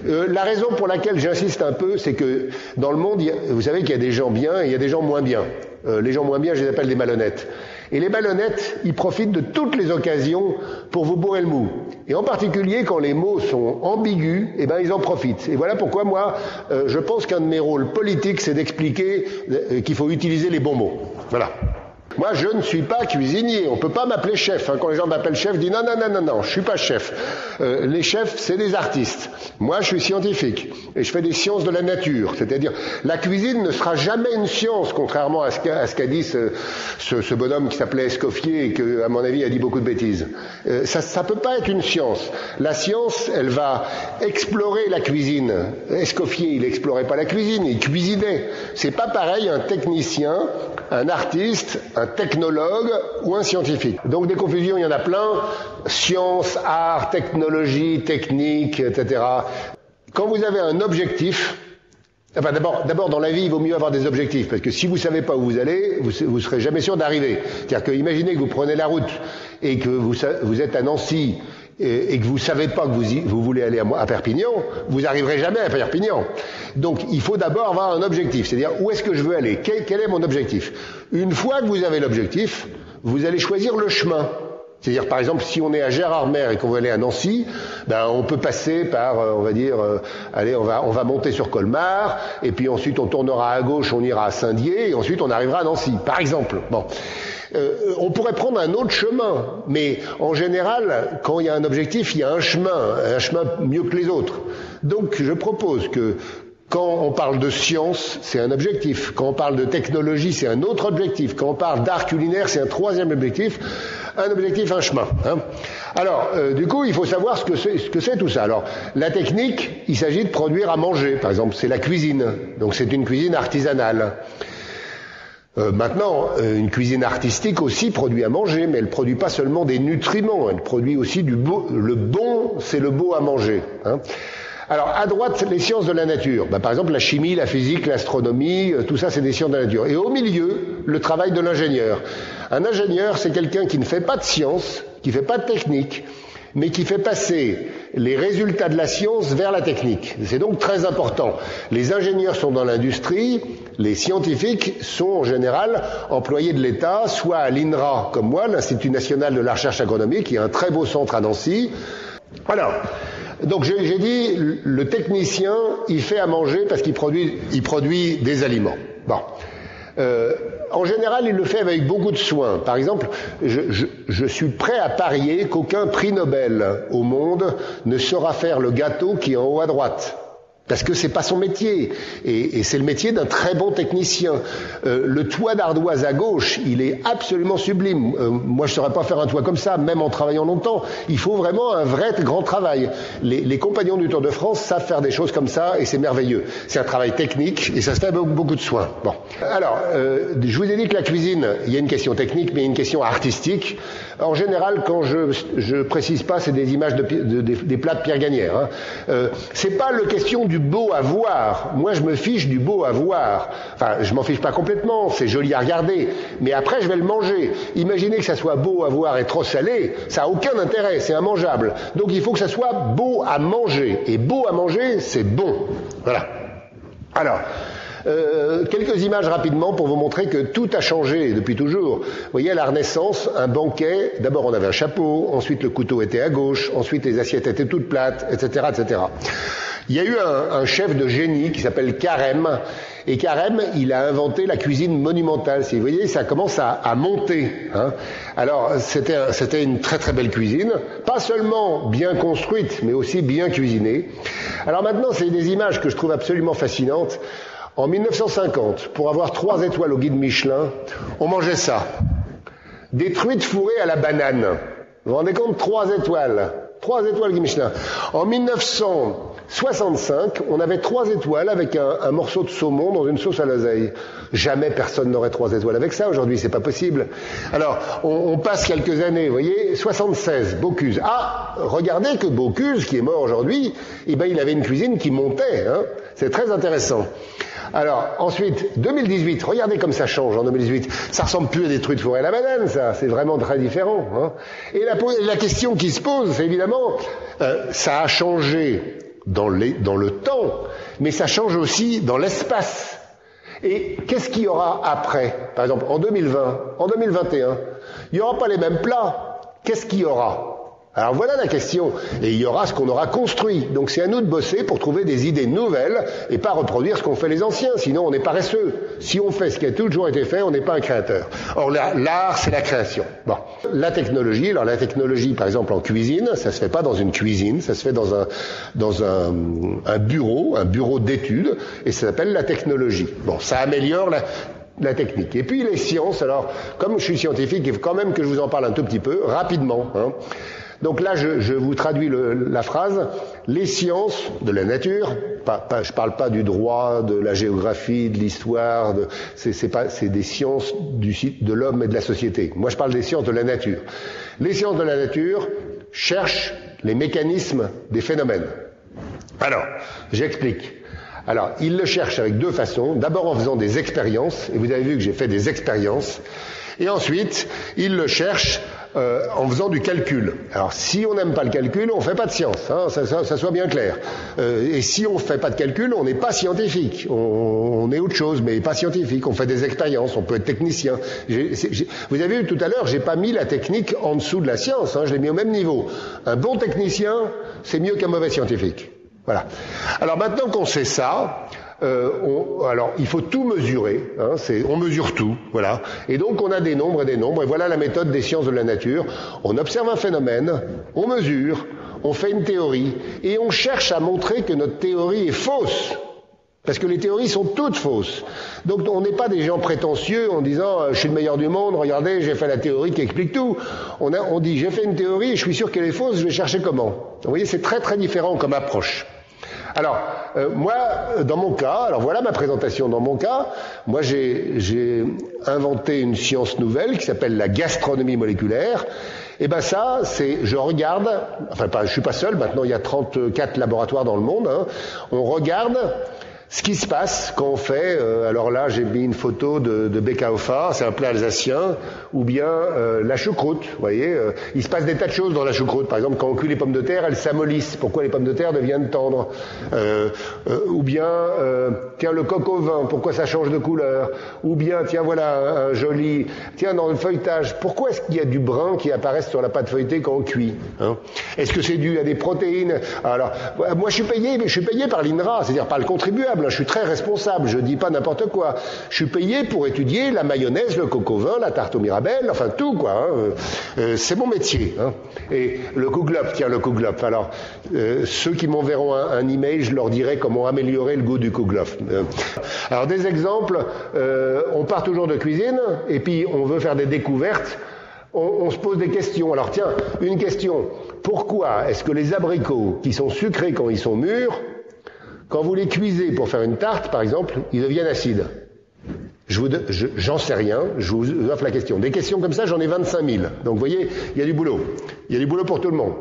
[SPEAKER 5] Euh, la raison pour laquelle j'insiste un peu, c'est que dans le monde, vous savez qu'il y a des gens bien et il y a des gens moins bien. Euh, les gens moins bien, je les appelle des malhonnêtes. Et les malhonnêtes, ils profitent de toutes les occasions pour vous bourrer le mou. Et en particulier quand les mots sont ambigus, eh ben ils en profitent. Et voilà pourquoi moi, euh, je pense qu'un de mes rôles politiques, c'est d'expliquer euh, qu'il faut utiliser les bons mots. Voilà. Moi, je ne suis pas cuisinier. On peut pas m'appeler chef. Hein. Quand les gens m'appellent chef, je dis non, non, non, non, non, je suis pas chef. Euh, les chefs, c'est des artistes. Moi, je suis scientifique et je fais des sciences de la nature. C'est-à-dire, la cuisine ne sera jamais une science, contrairement à ce qu'a dit ce, ce, ce, bonhomme qui s'appelait Escoffier et que, à mon avis, a dit beaucoup de bêtises. Euh, ça, ça peut pas être une science. La science, elle va explorer la cuisine. Escoffier, il explorait pas la cuisine, il cuisinait. C'est pas pareil un technicien, un artiste, technologue ou un scientifique. Donc des confusions, il y en a plein. Science, art, technologie, technique, etc. Quand vous avez un objectif, Enfin, d'abord, d'abord, dans la vie, il vaut mieux avoir des objectifs, parce que si vous savez pas où vous allez, vous, vous serez jamais sûr d'arriver. C'est-à-dire que, imaginez que vous prenez la route et que vous, vous êtes à Nancy et, que vous savez pas que vous, vous voulez aller à, Perpignan, vous arriverez jamais à Perpignan. Donc, il faut d'abord avoir un objectif, c'est-à-dire où est-ce que je veux aller, quel, quel est mon objectif? Une fois que vous avez l'objectif, vous allez choisir le chemin. C'est-à-dire, par exemple, si on est à Gérardmer et qu'on veut aller à Nancy, ben, on peut passer par, euh, on va dire, euh, allez, on va, on va monter sur Colmar, et puis ensuite on tournera à gauche, on ira à Saint-Dié, et ensuite on arrivera à Nancy, par exemple. Bon. Euh, on pourrait prendre un autre chemin, mais en général, quand il y a un objectif, il y a un chemin, un chemin mieux que les autres. Donc, je propose que quand on parle de science, c'est un objectif. Quand on parle de technologie, c'est un autre objectif. Quand on parle d'art culinaire, c'est un troisième objectif. Un objectif, un chemin. Hein. Alors, euh, du coup, il faut savoir ce que c'est, ce que c'est tout ça. Alors, la technique, il s'agit de produire à manger. Par exemple, c'est la cuisine. Donc, c'est une cuisine artisanale. Euh, maintenant, euh, une cuisine artistique aussi produit à manger, mais elle produit pas seulement des nutriments, elle produit aussi du beau. Le bon, c'est le beau à manger. Hein. Alors, à droite, les sciences de la nature. Bah, par exemple, la chimie, la physique, l'astronomie, euh, tout ça, c'est des sciences de la nature. Et au milieu, le travail de l'ingénieur. Un ingénieur, c'est quelqu'un qui ne fait pas de science, qui ne fait pas de technique, mais qui fait passer les résultats de la science vers la technique. C'est donc très important. Les ingénieurs sont dans l'industrie, les scientifiques sont en général employés de l'État, soit à l'INRA, comme moi, l'Institut national de la recherche agronomique, qui est un très beau centre à Nancy. Alors, donc j'ai dit, le technicien, il fait à manger parce qu'il produit, il produit des aliments. Bon. Euh, en général, il le fait avec beaucoup de soin. Par exemple, je, je, je suis prêt à parier qu'aucun prix Nobel au monde ne saura faire le gâteau qui est en haut à droite. Parce que c'est pas son métier et, et c'est le métier d'un très bon technicien. Euh, le toit d'ardoise à gauche, il est absolument sublime. Euh, moi, je saurais pas faire un toit comme ça, même en travaillant longtemps. Il faut vraiment un vrai grand travail. Les, les compagnons du Tour de France savent faire des choses comme ça et c'est merveilleux. C'est un travail technique et ça se fait avec beaucoup de soin. Bon, alors, euh, je vous ai dit que la cuisine, il y a une question technique, mais il y a une question artistique. En général, quand je je précise pas, c'est des images de, de, des plats de Pierre Gagnère. Hein. Euh, c'est pas le question du beau à voir. Moi, je me fiche du beau à voir. Enfin, je m'en fiche pas complètement, c'est joli à regarder. Mais après, je vais le manger. Imaginez que ça soit beau à voir et trop salé, ça a aucun intérêt, c'est immangeable. Donc il faut que ça soit beau à manger. Et beau à manger, c'est bon. Voilà. Alors, euh, quelques images rapidement pour vous montrer que tout a changé depuis toujours. Vous voyez, à la Renaissance, un banquet, d'abord on avait un chapeau, ensuite le couteau était à gauche, ensuite les assiettes étaient toutes plates, etc., etc. Il y a eu un, un chef de génie qui s'appelle Carême, et Carême, il a inventé la cuisine monumentale. Si vous voyez, ça commence à, à monter. Hein. Alors, c'était une très très belle cuisine, pas seulement bien construite, mais aussi bien cuisinée. Alors maintenant, c'est des images que je trouve absolument fascinantes. En 1950, pour avoir trois étoiles au guide Michelin, on mangeait ça. Des truites fourrées à la banane. Vous vous rendez compte? Trois étoiles. Trois étoiles guide Michelin. En 1965, on avait trois étoiles avec un, un, morceau de saumon dans une sauce à l'oseille. Jamais personne n'aurait trois étoiles avec ça aujourd'hui, c'est pas possible. Alors, on, on, passe quelques années, vous voyez, 76, Bocuse. Ah, regardez que Bocuse, qui est mort aujourd'hui, eh ben, il avait une cuisine qui montait. Hein. C'est très intéressant. Alors, ensuite, 2018, regardez comme ça change en 2018. Ça ressemble plus à des trucs de forêt à la banane, ça. C'est vraiment très différent. Hein. Et la, question qui se pose, c'est évidemment, euh, ça a changé dans, dans le temps, mais ça change aussi dans l'espace. Et qu'est-ce qu'il y aura après? Par exemple, en 2020, en 2021, il n'y aura pas les mêmes plats. Qu'est-ce qu'il y aura? Alors voilà la question. Et il y aura ce qu'on aura construit. Donc c'est à nous de bosser pour trouver des idées nouvelles et pas reproduire ce qu'ont fait les anciens. Sinon on est paresseux. Si on fait ce qui a toujours été fait, on n'est pas un créateur. Or l'art, c'est la création. Bon. La technologie, alors la technologie par exemple en cuisine, ça se fait pas dans une cuisine, ça se fait dans un, dans un, un bureau, un bureau d'études, et ça s'appelle la technologie. Bon, ça améliore la, la technique. Et puis les sciences, alors comme je suis scientifique, il faut quand même que je vous en parle un tout petit peu, rapidement. Hein. Donc là, je, je vous traduis le, la phrase. Les sciences de la nature, pas, pas, je ne parle pas du droit, de la géographie, de l'histoire, de, c'est, pas, c'est des sciences du, de l'homme et de la société. Moi, je parle des sciences de la nature. Les sciences de la nature cherchent les mécanismes des phénomènes. Alors, j'explique. Alors, ils le cherchent avec deux façons. D'abord en faisant des expériences, et vous avez vu que j'ai fait des expériences. Et ensuite, ils le cherchent euh, en faisant du calcul. Alors si on n'aime pas le calcul, on fait pas de science, hein, ça, ça, ça, soit bien clair. Euh, et si on fait pas de calcul, on n'est pas scientifique. On, on, est autre chose, mais pas scientifique. On fait des expériences, on peut être technicien. J'ai, j'ai, vous avez vu tout à l'heure, j'ai pas mis la technique en dessous de la science, hein, je l'ai mis au même niveau. Un bon technicien, c'est mieux qu'un mauvais scientifique. Voilà. Alors maintenant qu'on sait ça, euh, on, alors il faut tout mesurer, hein, on mesure tout, voilà. Et donc on a des nombres et des nombres, et voilà la méthode des sciences de la nature. On observe un phénomène, on mesure, on fait une théorie, et on cherche à montrer que notre théorie est fausse. Parce que les théories sont toutes fausses. Donc on n'est pas des gens prétentieux en disant je suis le meilleur du monde, regardez, j'ai fait la théorie qui explique tout. On, a, on dit j'ai fait une théorie, je suis sûr qu'elle est fausse, je vais chercher comment. Vous voyez, c'est très très différent comme approche. Alors, euh, moi, dans mon cas, alors voilà ma présentation. Dans mon cas, moi j'ai inventé une science nouvelle qui s'appelle la gastronomie moléculaire. Et ben ça, c'est, je regarde, enfin pas, je suis pas seul, maintenant il y a 34 laboratoires dans le monde, hein, on regarde ce qui se passe quand on fait, euh, alors là j'ai mis une photo de, de Bekaofa, c'est un plat alsacien, ou bien euh, la choucroute, vous voyez, euh, il se passe des tas de choses dans la choucroute. Par exemple, quand on cuit les pommes de terre, elles s'amollissent. Pourquoi les pommes de terre deviennent tendres euh, euh, Ou bien, tiens, le coq au vin, pourquoi ça change de couleur Ou bien, tiens, voilà un, un, joli, tiens, dans le feuilletage, pourquoi est-ce qu'il y a du brun qui apparaît sur la pâte feuilletée quand on cuit hein Est-ce que c'est dû à des protéines Alors, moi je suis payé, je suis payé par l'INRA, c'est-à-dire par le contribuable fiable, je suis très responsable, je dis pas n'importe quoi. Je suis payé pour étudier la mayonnaise, le coco vin, la tarte au mirabelle, enfin tout quoi. Hein. Euh, c'est mon métier. Hein. Et le couglop, tiens le couglop. Alors euh, ceux qui m'enverront un, email, je leur dirai comment améliorer le goût du couglop. Euh, alors des exemples, on part toujours de cuisine et puis on veut faire des découvertes. On se pose des questions. Alors tiens, une question. Pourquoi est-ce que les abricots qui sont sucrés quand ils sont mûrs quand vous les cuisez pour faire une tarte, par exemple, ils deviennent acides. Je vous, j'en sais rien, je vous offre la question. Des questions comme ça, j'en ai 25 000. Donc vous voyez, il y a du boulot. Il y a du boulot pour tout le monde.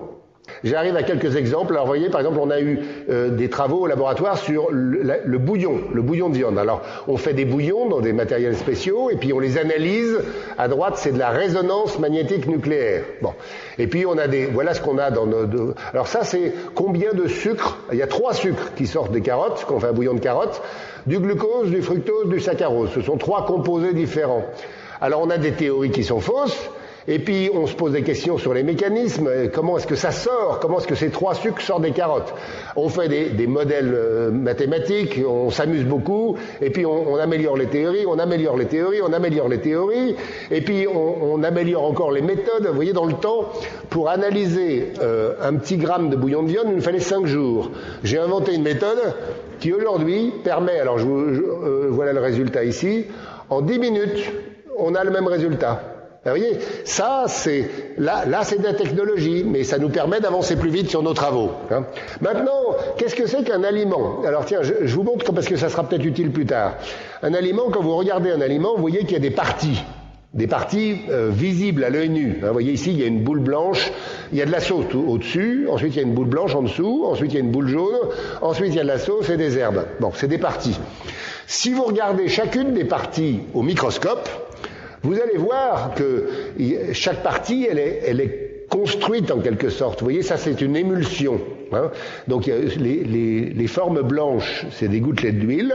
[SPEAKER 5] J'arrive à quelques exemples. Alors, vous voyez, par exemple, on a eu euh, des travaux au laboratoire sur le, bouillon, le bouillon de viande. Alors, on fait des bouillons dans des matériels spéciaux, et puis on les analyse. À droite, c'est de la résonance magnétique nucléaire. Bon. Et puis, on a des, voilà ce qu'on a dans nos, alors ça, c'est combien de sucre? Il y a trois sucres qui sortent des carottes, quand on fait un bouillon de carottes. Du glucose, du fructose, du saccharose. Ce sont trois composés différents. Alors, on a des théories qui sont fausses, et puis on se pose des questions sur les mécanismes, comment est-ce que ça sort, comment est-ce que ces trois sucres sortent des carottes? On fait des, modèles euh, mathématiques, on s'amuse beaucoup, et puis on, améliore les théories, on améliore les théories, on améliore les théories, et puis on, améliore encore les méthodes. Vous voyez, dans le temps, pour analyser euh, un petit gramme de bouillon de viande, il nous fallait cinq jours. J'ai inventé une méthode qui aujourd'hui permet, alors je, euh, voilà le résultat ici, en dix minutes, on a le même résultat. Vous voyez, ça, c'est là, là, c'est de la technologie, mais ça nous permet d'avancer plus vite sur nos travaux. Hein. Maintenant, qu'est-ce que c'est qu'un aliment? Alors tiens, je, vous montre parce que ça sera peut-être utile plus tard. Un aliment, quand vous regardez un aliment, vous voyez qu'il y a des parties des parties euh, visibles à l'œil nu. Hein, vous voyez ici, il y a une boule blanche, il y a de la sauce au-dessus, ensuite il y a une boule blanche en dessous, ensuite il y a une boule jaune, ensuite il y a de la sauce et des herbes. Bon, c'est des parties. Si vous regardez chacune des parties au microscope, vous allez voir que chaque partie, elle est, elle est construite en quelque sorte. Vous voyez, ça c'est une émulsion. Hein. Donc les, les, les formes blanches, c'est des gouttelettes d'huile.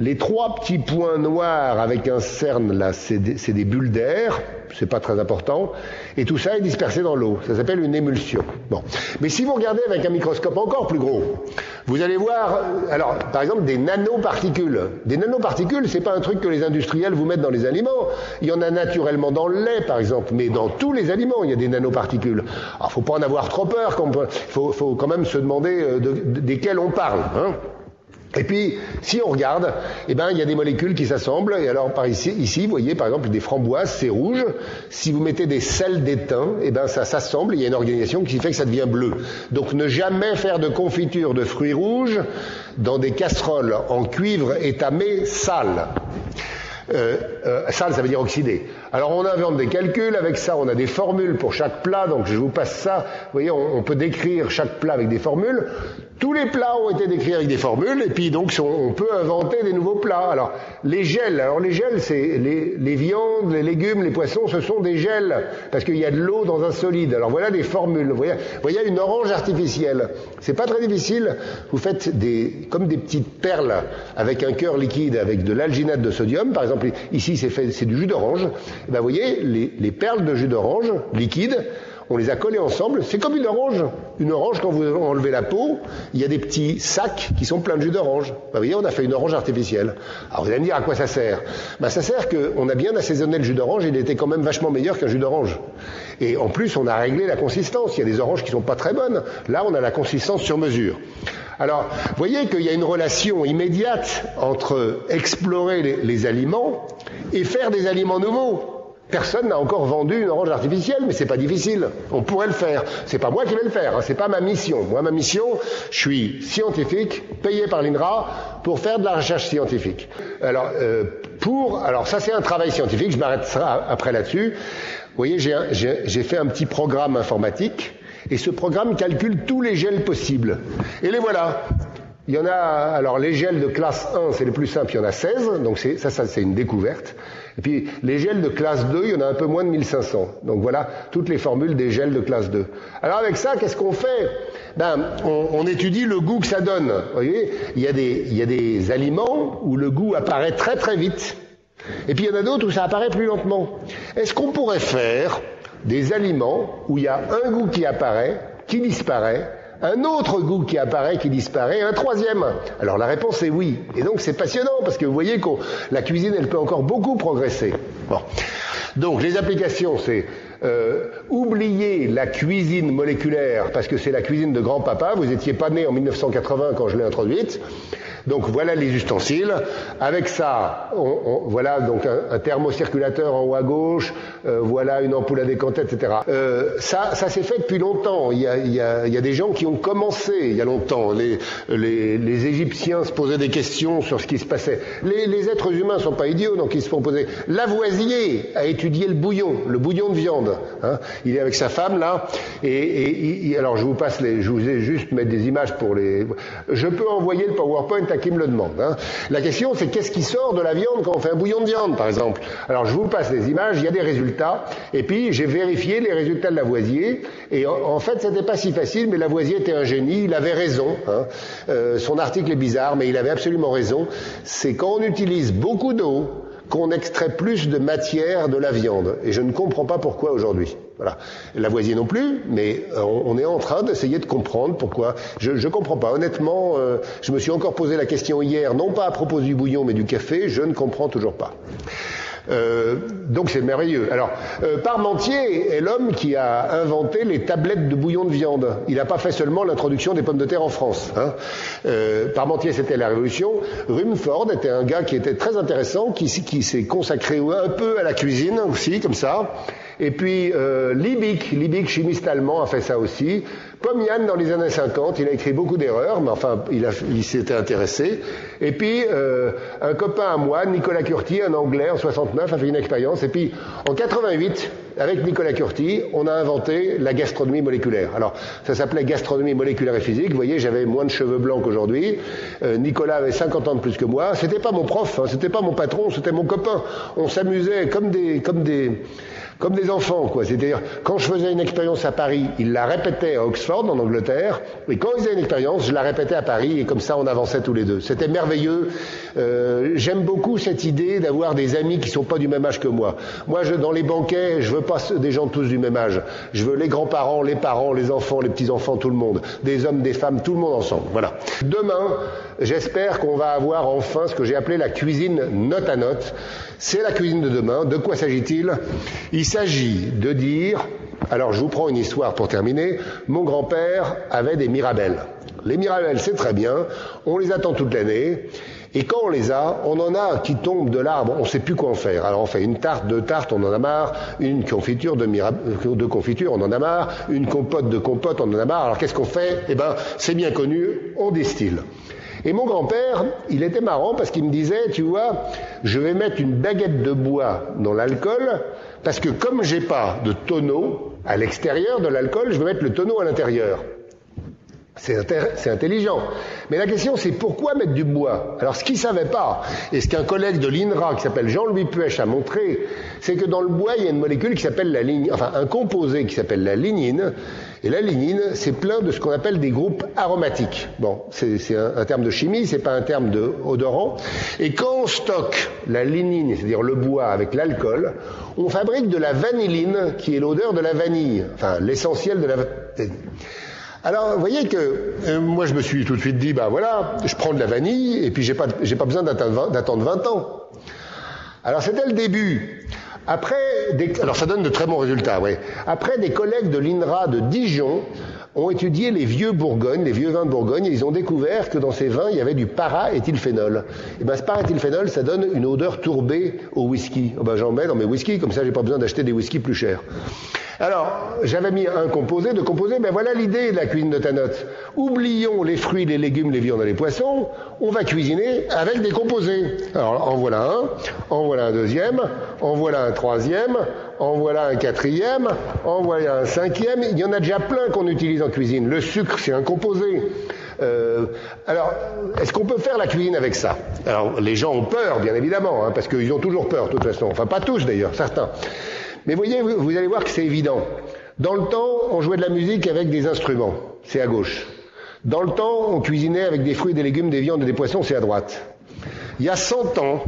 [SPEAKER 5] Les trois petits points noirs avec un cerne là, c'est des, des, bulles d'air, c'est pas très important, et tout ça est dispersé dans l'eau. Ça s'appelle une émulsion. Bon, mais si vous regardez avec un microscope encore plus gros, vous allez voir, alors par exemple des nanoparticules. Des nanoparticules, c'est pas un truc que les industriels vous mettent dans les aliments. Il y en a naturellement dans le lait, par exemple, mais dans tous les aliments, il y a des nanoparticules. Alors, faut pas en avoir trop peur. Il faut, faut, quand même se demander euh, de, desquelles on parle. Hein et puis, si on regarde, eh ben, il y a des molécules qui s'assemblent. Et alors, par ici, ici, vous voyez, par exemple, des framboises, c'est rouge. Si vous mettez des sels d'étain, eh ben, ça s'assemble. Il y a une organisation qui fait que ça devient bleu. Donc, ne jamais faire de confiture de fruits rouges dans des casseroles en cuivre étamé sale. Euh, euh, sale, ça veut dire oxydé. Alors on invente des calculs, avec ça on a des formules pour chaque plat, donc je vous passe ça. Vous voyez, on, peut décrire chaque plat avec des formules. Tous les plats ont été décrits avec des formules, et puis donc on peut inventer des nouveaux plats. Alors les gels, alors les gels, c'est les, viandes, les légumes, les poissons, ce sont des gels, parce qu'il y a de l'eau dans un solide. Alors voilà des formules. Vous voyez, vous voyez une orange artificielle. C'est pas très difficile. Vous faites des, comme des petites perles avec un cœur liquide, avec de l'alginate de sodium, par exemple. Ici c'est du jus d'orange. Eh ben, vous voyez, les, perles de jus d'orange liquide, on les a collées ensemble. C'est comme une orange. Une orange, quand vous enlevez la peau, il y a des petits sacs qui sont pleins de jus d'orange. Ben, vous voyez, on a fait une orange artificielle. Alors vous allez me dire à quoi ça sert? Ben, Ça sert qu'on a bien assaisonné le jus d'orange, il était quand même vachement meilleur qu'un jus d'orange. Et en plus, on a réglé la consistance. Il y a des oranges qui sont pas très bonnes. Là, on a la consistance sur mesure. Alors, voyez qu'il y a une relation immédiate entre explorer les aliments et faire des aliments nouveaux. Personne n'a encore vendu une orange artificielle, mais c'est pas difficile. On pourrait le faire. C'est pas moi qui vais le faire. Hein. C'est pas ma mission. Moi, ma mission, je suis scientifique, payé par l'INRA pour faire de la recherche scientifique. Alors, euh, pour, alors ça c'est un travail scientifique. Je m'arrêterai après là-dessus. Vous voyez, j'ai fait un petit programme informatique et ce programme calcule tous les gels possibles. Et les voilà. Il y en a, alors les gels de classe 1, c'est les plus simples, il y en a 16, donc ça, ça c'est une découverte. Et puis les gels de classe 2, il y en a un peu moins de 1500. Donc voilà toutes les formules des gels de classe 2. Alors avec ça, qu'est-ce qu'on fait? Ben, on, étudie le goût que ça donne. Vous voyez, il y, a des, il y a des aliments où le goût apparaît très très vite. Et puis il y en a d'autres où ça apparaît plus lentement. Est-ce qu'on pourrait faire des aliments où il y a un goût qui apparaît, qui disparaît, un autre goût qui apparaît, qui disparaît, un troisième? Alors la réponse est oui. Et donc c'est passionnant parce que vous voyez que la cuisine, elle peut encore beaucoup progresser. Bon. Donc les applications, c'est euh, oublier la cuisine moléculaire parce que c'est la cuisine de grand-papa. Vous n'étiez pas né en 1980 quand je l'ai introduite. Donc voilà les ustensiles. Avec ça, on, voilà donc un, thermocirculateur en haut à gauche, euh, voilà une ampoule à décanter, etc. Euh, ça, ça s'est fait depuis longtemps. Il y, a, il, y a, il y, a, des gens qui ont commencé il y a longtemps. Les, les, les, Égyptiens se posaient des questions sur ce qui se passait. Les, les êtres humains sont pas idiots, donc ils se font poser. Lavoisier a étudié le bouillon, le bouillon de viande. Hein. Il est avec sa femme là, et, alors je vous passe les, je vous ai juste mettre des images pour les. Je peux envoyer le PowerPoint à qui me le demande. Hein. La question, c'est qu'est-ce qui sort de la viande quand on fait un bouillon de viande, par exemple? Alors, je vous passe les images, il y a des résultats, et puis j'ai vérifié les résultats de Lavoisier, et en, fait, c'était pas si facile, mais Lavoisier était un génie, il avait raison. Hein. Euh, son article est bizarre, mais il avait absolument raison. C'est quand on utilise beaucoup d'eau, qu'on extrait plus de matière de la viande. Et je ne comprends pas pourquoi aujourd'hui. Voilà. Lavoisier non plus, mais euh, on est en train d'essayer de comprendre pourquoi. Je ne comprends pas. Honnêtement, euh, je me suis encore posé la question hier, non pas à propos du bouillon, mais du café. Je ne comprends toujours pas. Euh, donc c'est merveilleux. Alors, euh, Parmentier est l'homme qui a inventé les tablettes de bouillon de viande. Il n'a pas fait seulement l'introduction des pommes de terre en France. Hein. Euh, Parmentier, c'était la Révolution. Rumford était un gars qui était très intéressant, qui, qui s'est consacré un peu à la cuisine aussi, comme ça. Et puis euh, Liebig, chimiste allemand, a fait ça aussi. Pomian, dans les années 50, il a écrit beaucoup d'erreurs, mais enfin, il, il s'était intéressé. Et puis, euh, un copain à moi, Nicolas Curti, un Anglais, en 69, a fait une expérience. Et puis, en 88, avec Nicolas Curti, on a inventé la gastronomie moléculaire. Alors, ça s'appelait gastronomie moléculaire et physique. Vous voyez, j'avais moins de cheveux blancs qu'aujourd'hui. Euh, Nicolas avait 50 ans de plus que moi. C'était pas mon prof, hein, c'était pas mon patron, c'était mon copain. On s'amusait comme des, comme des, comme des enfants, quoi. C'est-à-dire, quand je faisais une expérience à Paris, il la répétait à Oxford, en Angleterre, et quand ils faisaient une expérience, je la répétais à Paris, et comme ça, on avançait tous les deux. C'était merveilleux. Euh, J'aime beaucoup cette idée d'avoir des amis qui sont pas du même âge que moi. Moi, je, dans les banquets, je veux pas des gens tous du même âge. Je veux les grands-parents, les parents, les enfants, les petits-enfants, tout le monde. Des hommes, des femmes, tout le monde ensemble. Voilà. Demain, j'espère qu'on va avoir enfin ce que j'ai appelé la cuisine note à note. C'est la cuisine de demain. De quoi s'agit-il? Il s'agit de dire, alors je vous prends une histoire pour terminer, mon grand-père avait des mirabelles. Les mirabelles, c'est très bien, on les attend toute l'année, et quand on les a, on en a qui tombent de l'arbre, on ne sait plus quoi en faire. Alors on fait une tarte, deux tartes, on en a marre, une confiture de, de confiture, on en a marre, une compote de compote, on en a marre. Alors qu'est-ce qu'on fait? Eh ben, c'est bien connu, on distille. Et mon grand-père, il était marrant parce qu'il me disait, tu vois, je vais mettre une baguette de bois dans l'alcool parce que comme j'ai pas de tonneau à l'extérieur de l'alcool, je vais mettre le tonneau à l'intérieur. C'est intelligent. Mais la question, c'est pourquoi mettre du bois? Alors, ce qu'il ne savait pas, et ce qu'un collègue de l'INRA qui s'appelle Jean-Louis Puech a montré, c'est que dans le bois, il y a une molécule qui s'appelle la lignine, enfin, un composé qui s'appelle la lignine. Et la lignine, c'est plein de ce qu'on appelle des groupes aromatiques. Bon, c'est un, un, terme de chimie, c'est pas un terme de odorant. Et quand on stocke la lignine, c'est-à-dire le bois avec l'alcool, on fabrique de la vanilline, qui est l'odeur de la vanille, enfin, l'essentiel de la. Alors, vous voyez que euh, moi, je me suis tout de suite dit, bah voilà, je prends de la vanille et puis j'ai pas, j'ai pas besoin d'attendre 20 ans. Alors, c'était le début. Après, des, alors ça donne de très bons résultats, oui. Après, des collègues de l'INRA de Dijon ont étudié les vieux Bourgogne, les vieux vins de Bourgogne, et ils ont découvert que dans ces vins, il y avait du para-éthylphénol. Et ben, ce para-éthylphénol, ça donne une odeur tourbée au whisky. Oh ben, j'en mets dans mes whisky, comme ça, j'ai pas besoin d'acheter des whisky plus chers. Alors, j'avais mis un composé, de composé, mais voilà l'idée de la cuisine de Tanote. Oublions les fruits, les légumes, les viandes et les poissons, on va cuisiner avec des composés. Alors, en voilà un, en voilà un deuxième, en voilà un troisième, en voilà un quatrième, en voilà un cinquième. Il y en a déjà plein qu'on utilise en cuisine. Le sucre, c'est un composé. Euh, alors, est-ce qu'on peut faire la cuisine avec ça? Alors, les gens ont peur, bien évidemment, hein, parce qu'ils ont toujours peur, de toute façon. Enfin, pas tous d'ailleurs, certains. Mais voyez, vous, allez voir que c'est évident. Dans le temps, on jouait de la musique avec des instruments, c'est à gauche. Dans le temps, on cuisinait avec des fruits, des légumes, des viandes et des poissons, c'est à droite. Il y a 100 ans,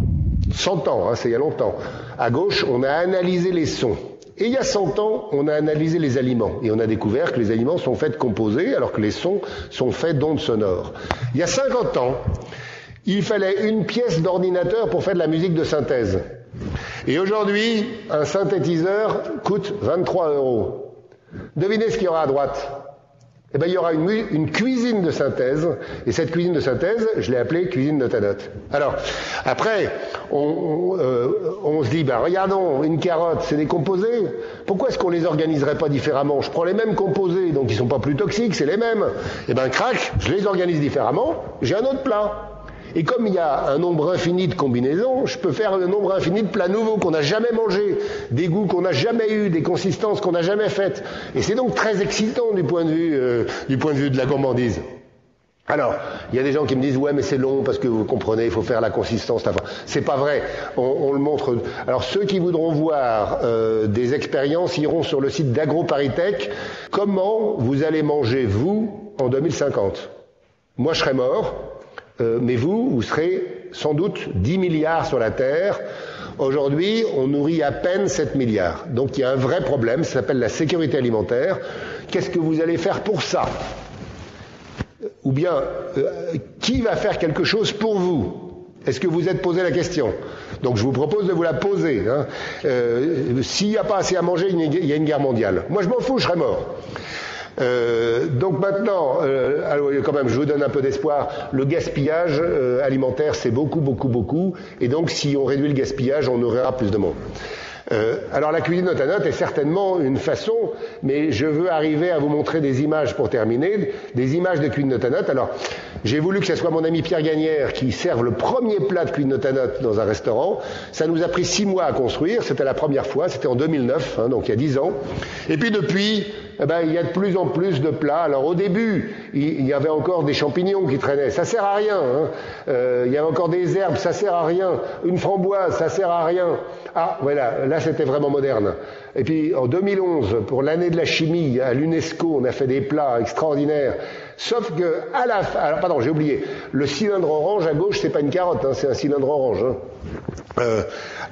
[SPEAKER 5] 100 ans, hein, c'est il y a longtemps, à gauche, on a analysé les sons. Et il y a 100 ans, on a analysé les aliments et on a découvert que les aliments sont faits de composés alors que les sons sont faits d'ondes sonores. Il y a 50 ans, il fallait une pièce d'ordinateur pour faire de la musique de synthèse. Et aujourd'hui, un synthétiseur coûte 23 euros. Devinez ce qu'il y aura à droite eh bien, il y aura une, cuisine de synthèse, et cette cuisine de synthèse, je l'ai appelée cuisine note à note. Alors, après, on, euh, on se dit, ben regardons, une carotte, c'est des composés. Pourquoi est-ce qu'on les organiserait pas différemment? Je prends les mêmes composés, donc ils sont pas plus toxiques, c'est les mêmes. Eh ben, crac, je les organise différemment, j'ai un autre plat. Et comme il y a un nombre infini de combinaisons, je peux faire un nombre infini de plats nouveaux qu'on n'a jamais mangés, des goûts qu'on n'a jamais eus, des consistances qu'on n'a jamais faites. Et c'est donc très excitant du point de vue, euh, du point de vue de la gourmandise. Alors, il y a des gens qui me disent ouais mais c'est long parce que vous comprenez, il faut faire la consistance. C'est pas vrai. On, le montre. Alors ceux qui voudront voir euh, des expériences iront sur le site d'AgroParisTech. Comment vous allez manger vous en 2050 Moi je serai mort. Euh, mais vous, vous serez sans doute 10 milliards sur la Terre. Aujourd'hui, on nourrit à peine 7 milliards. Donc il y a un vrai problème, ça s'appelle la sécurité alimentaire. Qu'est-ce que vous allez faire pour ça? Ou bien, euh, qui va faire quelque chose pour vous? Est-ce que vous êtes posé la question? Donc je vous propose de vous la poser. Hein. Euh, S'il n'y a pas assez à manger, il y a une guerre mondiale. Moi je m'en fous, je serai mort. Euh, donc maintenant, euh, alors, quand même, je vous donne un peu d'espoir. Le gaspillage euh, alimentaire, c'est beaucoup, beaucoup, beaucoup. Et donc, si on réduit le gaspillage, on aura plus de monde. Euh, alors la cuisine note à note est certainement une façon, mais je veux arriver à vous montrer des images pour terminer, des images de cuisine note à note. Alors j'ai voulu que ce soit mon ami Pierre Gagnère qui serve le premier plat de cuisine note à note dans un restaurant. Ça nous a pris six mois à construire, c'était la première fois, c'était en 2009, hein, donc il y a dix ans. Et puis depuis, eh ben, il y a de plus en plus de plats. Alors au début, il y avait encore des champignons qui traînaient, ça sert à rien. Hein. Euh, il y avait encore des herbes, ça sert à rien. Une framboise, ça sert à rien. Ah, voilà, là c'était vraiment moderne. Et puis en 2011, pour l'année de la chimie à l'UNESCO, on a fait des plats extraordinaires. Sauf que à la fin, alors pardon, j'ai oublié, le cylindre orange à gauche, c'est pas une carotte, hein, c'est un cylindre orange. Hein. Euh,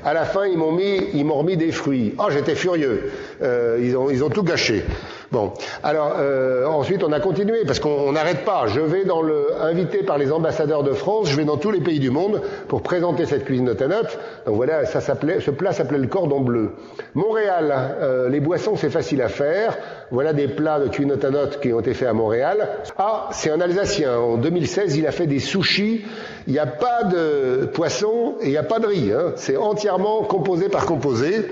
[SPEAKER 5] à la fin, ils m'ont mis, ils m'ont remis des fruits. Oh, j'étais furieux. Euh, ils ont, ils ont tout gâché. Bon, alors euh, ensuite on a continué parce qu'on n'arrête pas. Je vais dans le invité par les ambassadeurs de France, je vais dans tous les pays du monde pour présenter cette cuisine de note. Donc voilà, ça s'appelait, ce plat s'appelait le cordon bleu. Montréal, euh, les boissons c'est facile à faire. Voilà des plats de cuisine de note qui ont été faits à Montréal. Ah, c'est un Alsacien. En 2016, il a fait des sushis. Il n'y a pas de poisson et il n'y a pas de riz. Hein. C'est entièrement composé par composé.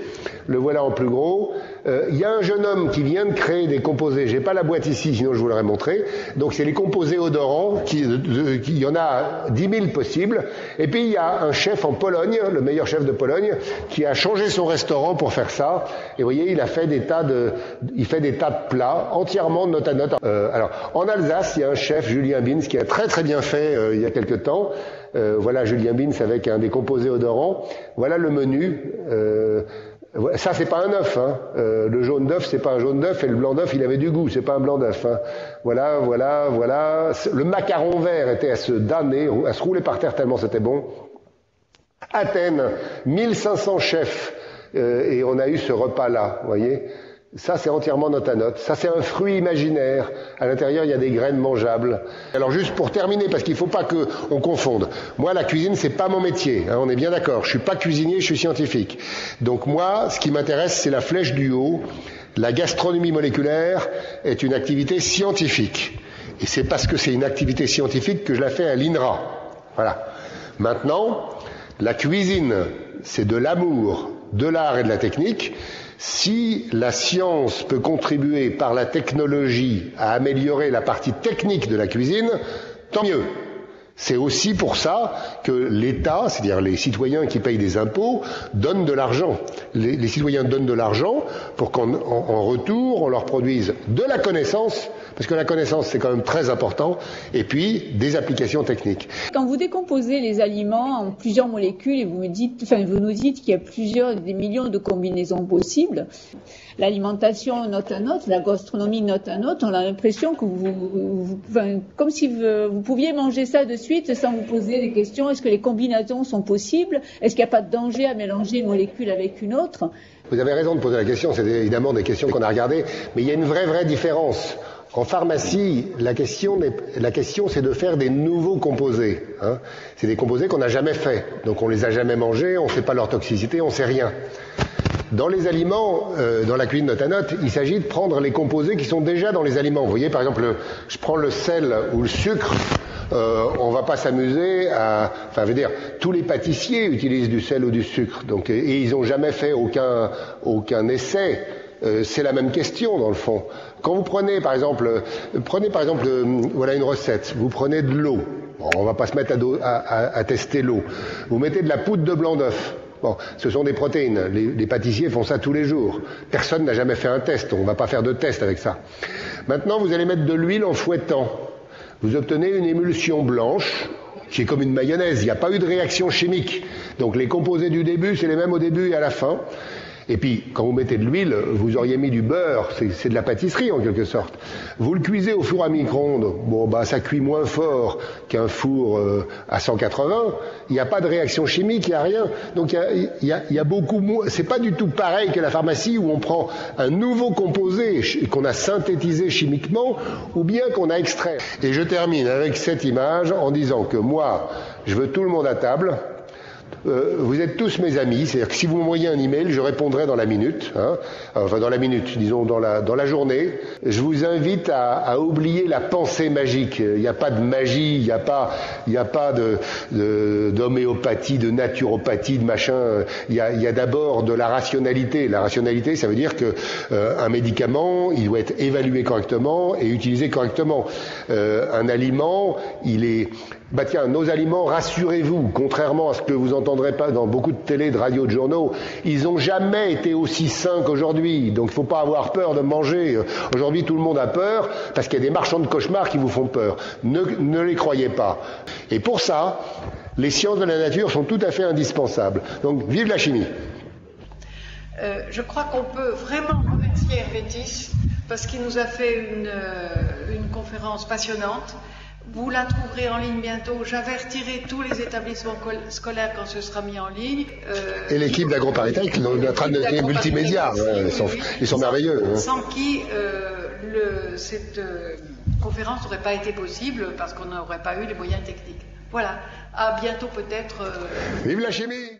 [SPEAKER 5] Le voilà en plus gros. Euh, il y a un jeune homme qui vient de créer des composés. J'ai pas la boîte ici, sinon je vous l'aurais montré. Donc c'est les composés odorants. Qui, il y en a 10 000 possibles. Et puis il y a un chef en Pologne, le meilleur chef de Pologne, qui a changé son restaurant pour faire ça. Et vous voyez, il a fait des tas de, il fait des tas de plats entièrement note à note. Euh, alors en Alsace, il y a un chef, Julien Bins, qui a très très bien fait euh, il y a quelque temps. Euh, voilà Julien Bins avec un des composés odorants. Voilà le menu. Ça, c'est pas un œuf. Hein. Euh, le jaune d'œuf, c'est pas un jaune d'œuf, et le blanc d'œuf, il avait du goût. C'est pas un blanc d'œuf. Hein. Voilà, voilà, voilà. Le macaron vert était à se damner, à se rouler par terre tellement c'était bon. Athènes, 1500 chefs, euh, et on a eu ce repas-là, voyez. Ça, c'est entièrement note à note. Ça, c'est un fruit imaginaire. À l'intérieur, il y a des graines mangeables. Alors, juste pour terminer, parce qu'il ne faut pas qu'on confonde. Moi, la cuisine, c'est pas mon métier. Hein, on est bien d'accord. Je suis pas cuisinier, je suis scientifique. Donc, moi, ce qui m'intéresse, c'est la flèche du haut. La gastronomie moléculaire est une activité scientifique. Et c'est parce que c'est une activité scientifique que je la fais à l'INRA. Voilà. Maintenant, la cuisine, c'est de l'amour, de l'art et de la technique. Si la science peut contribuer par la technologie à améliorer la partie technique de la cuisine, tant mieux. C'est aussi pour ça que l'État, c'est-à-dire les citoyens qui payent des impôts, donnent de l'argent. Les, citoyens donnent de l'argent pour qu'en retour, on leur produise de la connaissance, parce que la connaissance c'est quand même très important, et puis des applications techniques.
[SPEAKER 3] Quand vous décomposez les aliments en plusieurs molécules et vous dites, vous nous dites qu'il y a plusieurs des millions de combinaisons possibles, l'alimentation note à note, la gastronomie note à note, on a l'impression que vous, comme si vous, pouviez manger ça dessus suite sans vous poser des questions. Est-ce que les combinaisons sont possibles? Est-ce qu'il n'y a pas de danger à mélanger une molécule avec une autre?
[SPEAKER 5] Vous avez raison de poser la question. C'est évidemment des questions qu'on a regardées. Mais il y a une vraie, vraie différence. En pharmacie, la question, la question c'est de faire des nouveaux composés. Hein. C'est des composés qu'on n'a jamais faits. Donc on les a jamais mangés, on ne sait pas leur toxicité, on ne sait rien. Dans les aliments, euh, dans la cuisine Notanote, il s'agit de prendre les composés qui sont déjà dans les aliments. Vous voyez, par exemple, je prends le sel ou le sucre. Euh, on va pas s'amuser à, enfin, je veux dire, tous les pâtissiers utilisent du sel ou du sucre, donc et ils n'ont jamais fait aucun aucun essai. Euh, c'est la même question dans le fond. Quand vous prenez par exemple, prenez par exemple, voilà une recette. Vous prenez de l'eau. Bon, on va pas se mettre à, à, à tester l'eau. Vous mettez de la poudre de blanc d'œuf. Bon, ce sont des protéines. Les, pâtissiers font ça tous les jours. Personne n'a jamais fait un test. On ne va pas faire de test avec ça. Maintenant, vous allez mettre de l'huile en fouettant. Vous obtenez une émulsion blanche qui est comme une mayonnaise. Il n'y a pas eu de réaction chimique. Donc les composés du début, c'est les mêmes au début et à la fin. Et puis, quand vous mettez de l'huile, vous auriez mis du beurre, c'est de la pâtisserie en quelque sorte. Vous le cuisez au four à micro-ondes, bon bah ça cuit moins fort qu'un four euh, à 180. Il n'y a pas de réaction chimique, il n'y a rien. Donc il y a, y a, beaucoup moins. C'est pas du tout pareil que la pharmacie où on prend un nouveau composé qu'on a synthétisé chimiquement ou bien qu'on a extrait. Et je termine avec cette image en disant que moi, je veux tout le monde à table. Euh, vous êtes tous mes amis, c'est-à-dire que si vous m'envoyez un email, je répondrai dans la minute, hein, enfin dans la minute, disons dans la, dans la journée. Je vous invite à, à oublier la pensée magique. Il n'y a pas de magie, il n'y a pas, il n'y a pas de, d'homéopathie, de, naturopathie, de machin. Il y a, y a d'abord de la rationalité. La rationalité, ça veut dire que euh, un médicament, il doit être évalué correctement et utilisé correctement. Euh, un aliment, il est bah tiens, nos aliments, rassurez-vous, contrairement à ce que vous entendrez pas dans beaucoup de télé, de radio, de journaux, ils n'ont jamais été aussi sains qu'aujourd'hui. Donc il ne faut pas avoir peur de manger. Aujourd'hui, tout le monde a peur parce qu'il y a des marchands de cauchemars qui vous font peur. Ne, les croyez pas. Et pour ça, les sciences de la nature sont tout à fait indispensables. Donc vive la chimie.
[SPEAKER 1] Euh, je crois qu'on peut vraiment remercier Hervétis parce qu'il nous a fait une, euh, une conférence passionnante. Vous la trouverez en ligne bientôt. J'avertirai tous les établissements scolaires quand ce sera mis en ligne.
[SPEAKER 5] Euh, Et l'équipe d'AgroParisTech, notre de multimédia, ils, sont, merveilleux.
[SPEAKER 1] Hein. Sans qui euh, cette euh, conférence n'aurait pas été possible parce qu'on n'aurait pas eu les moyens techniques. Voilà. À bientôt peut-être.
[SPEAKER 5] Vive la chimie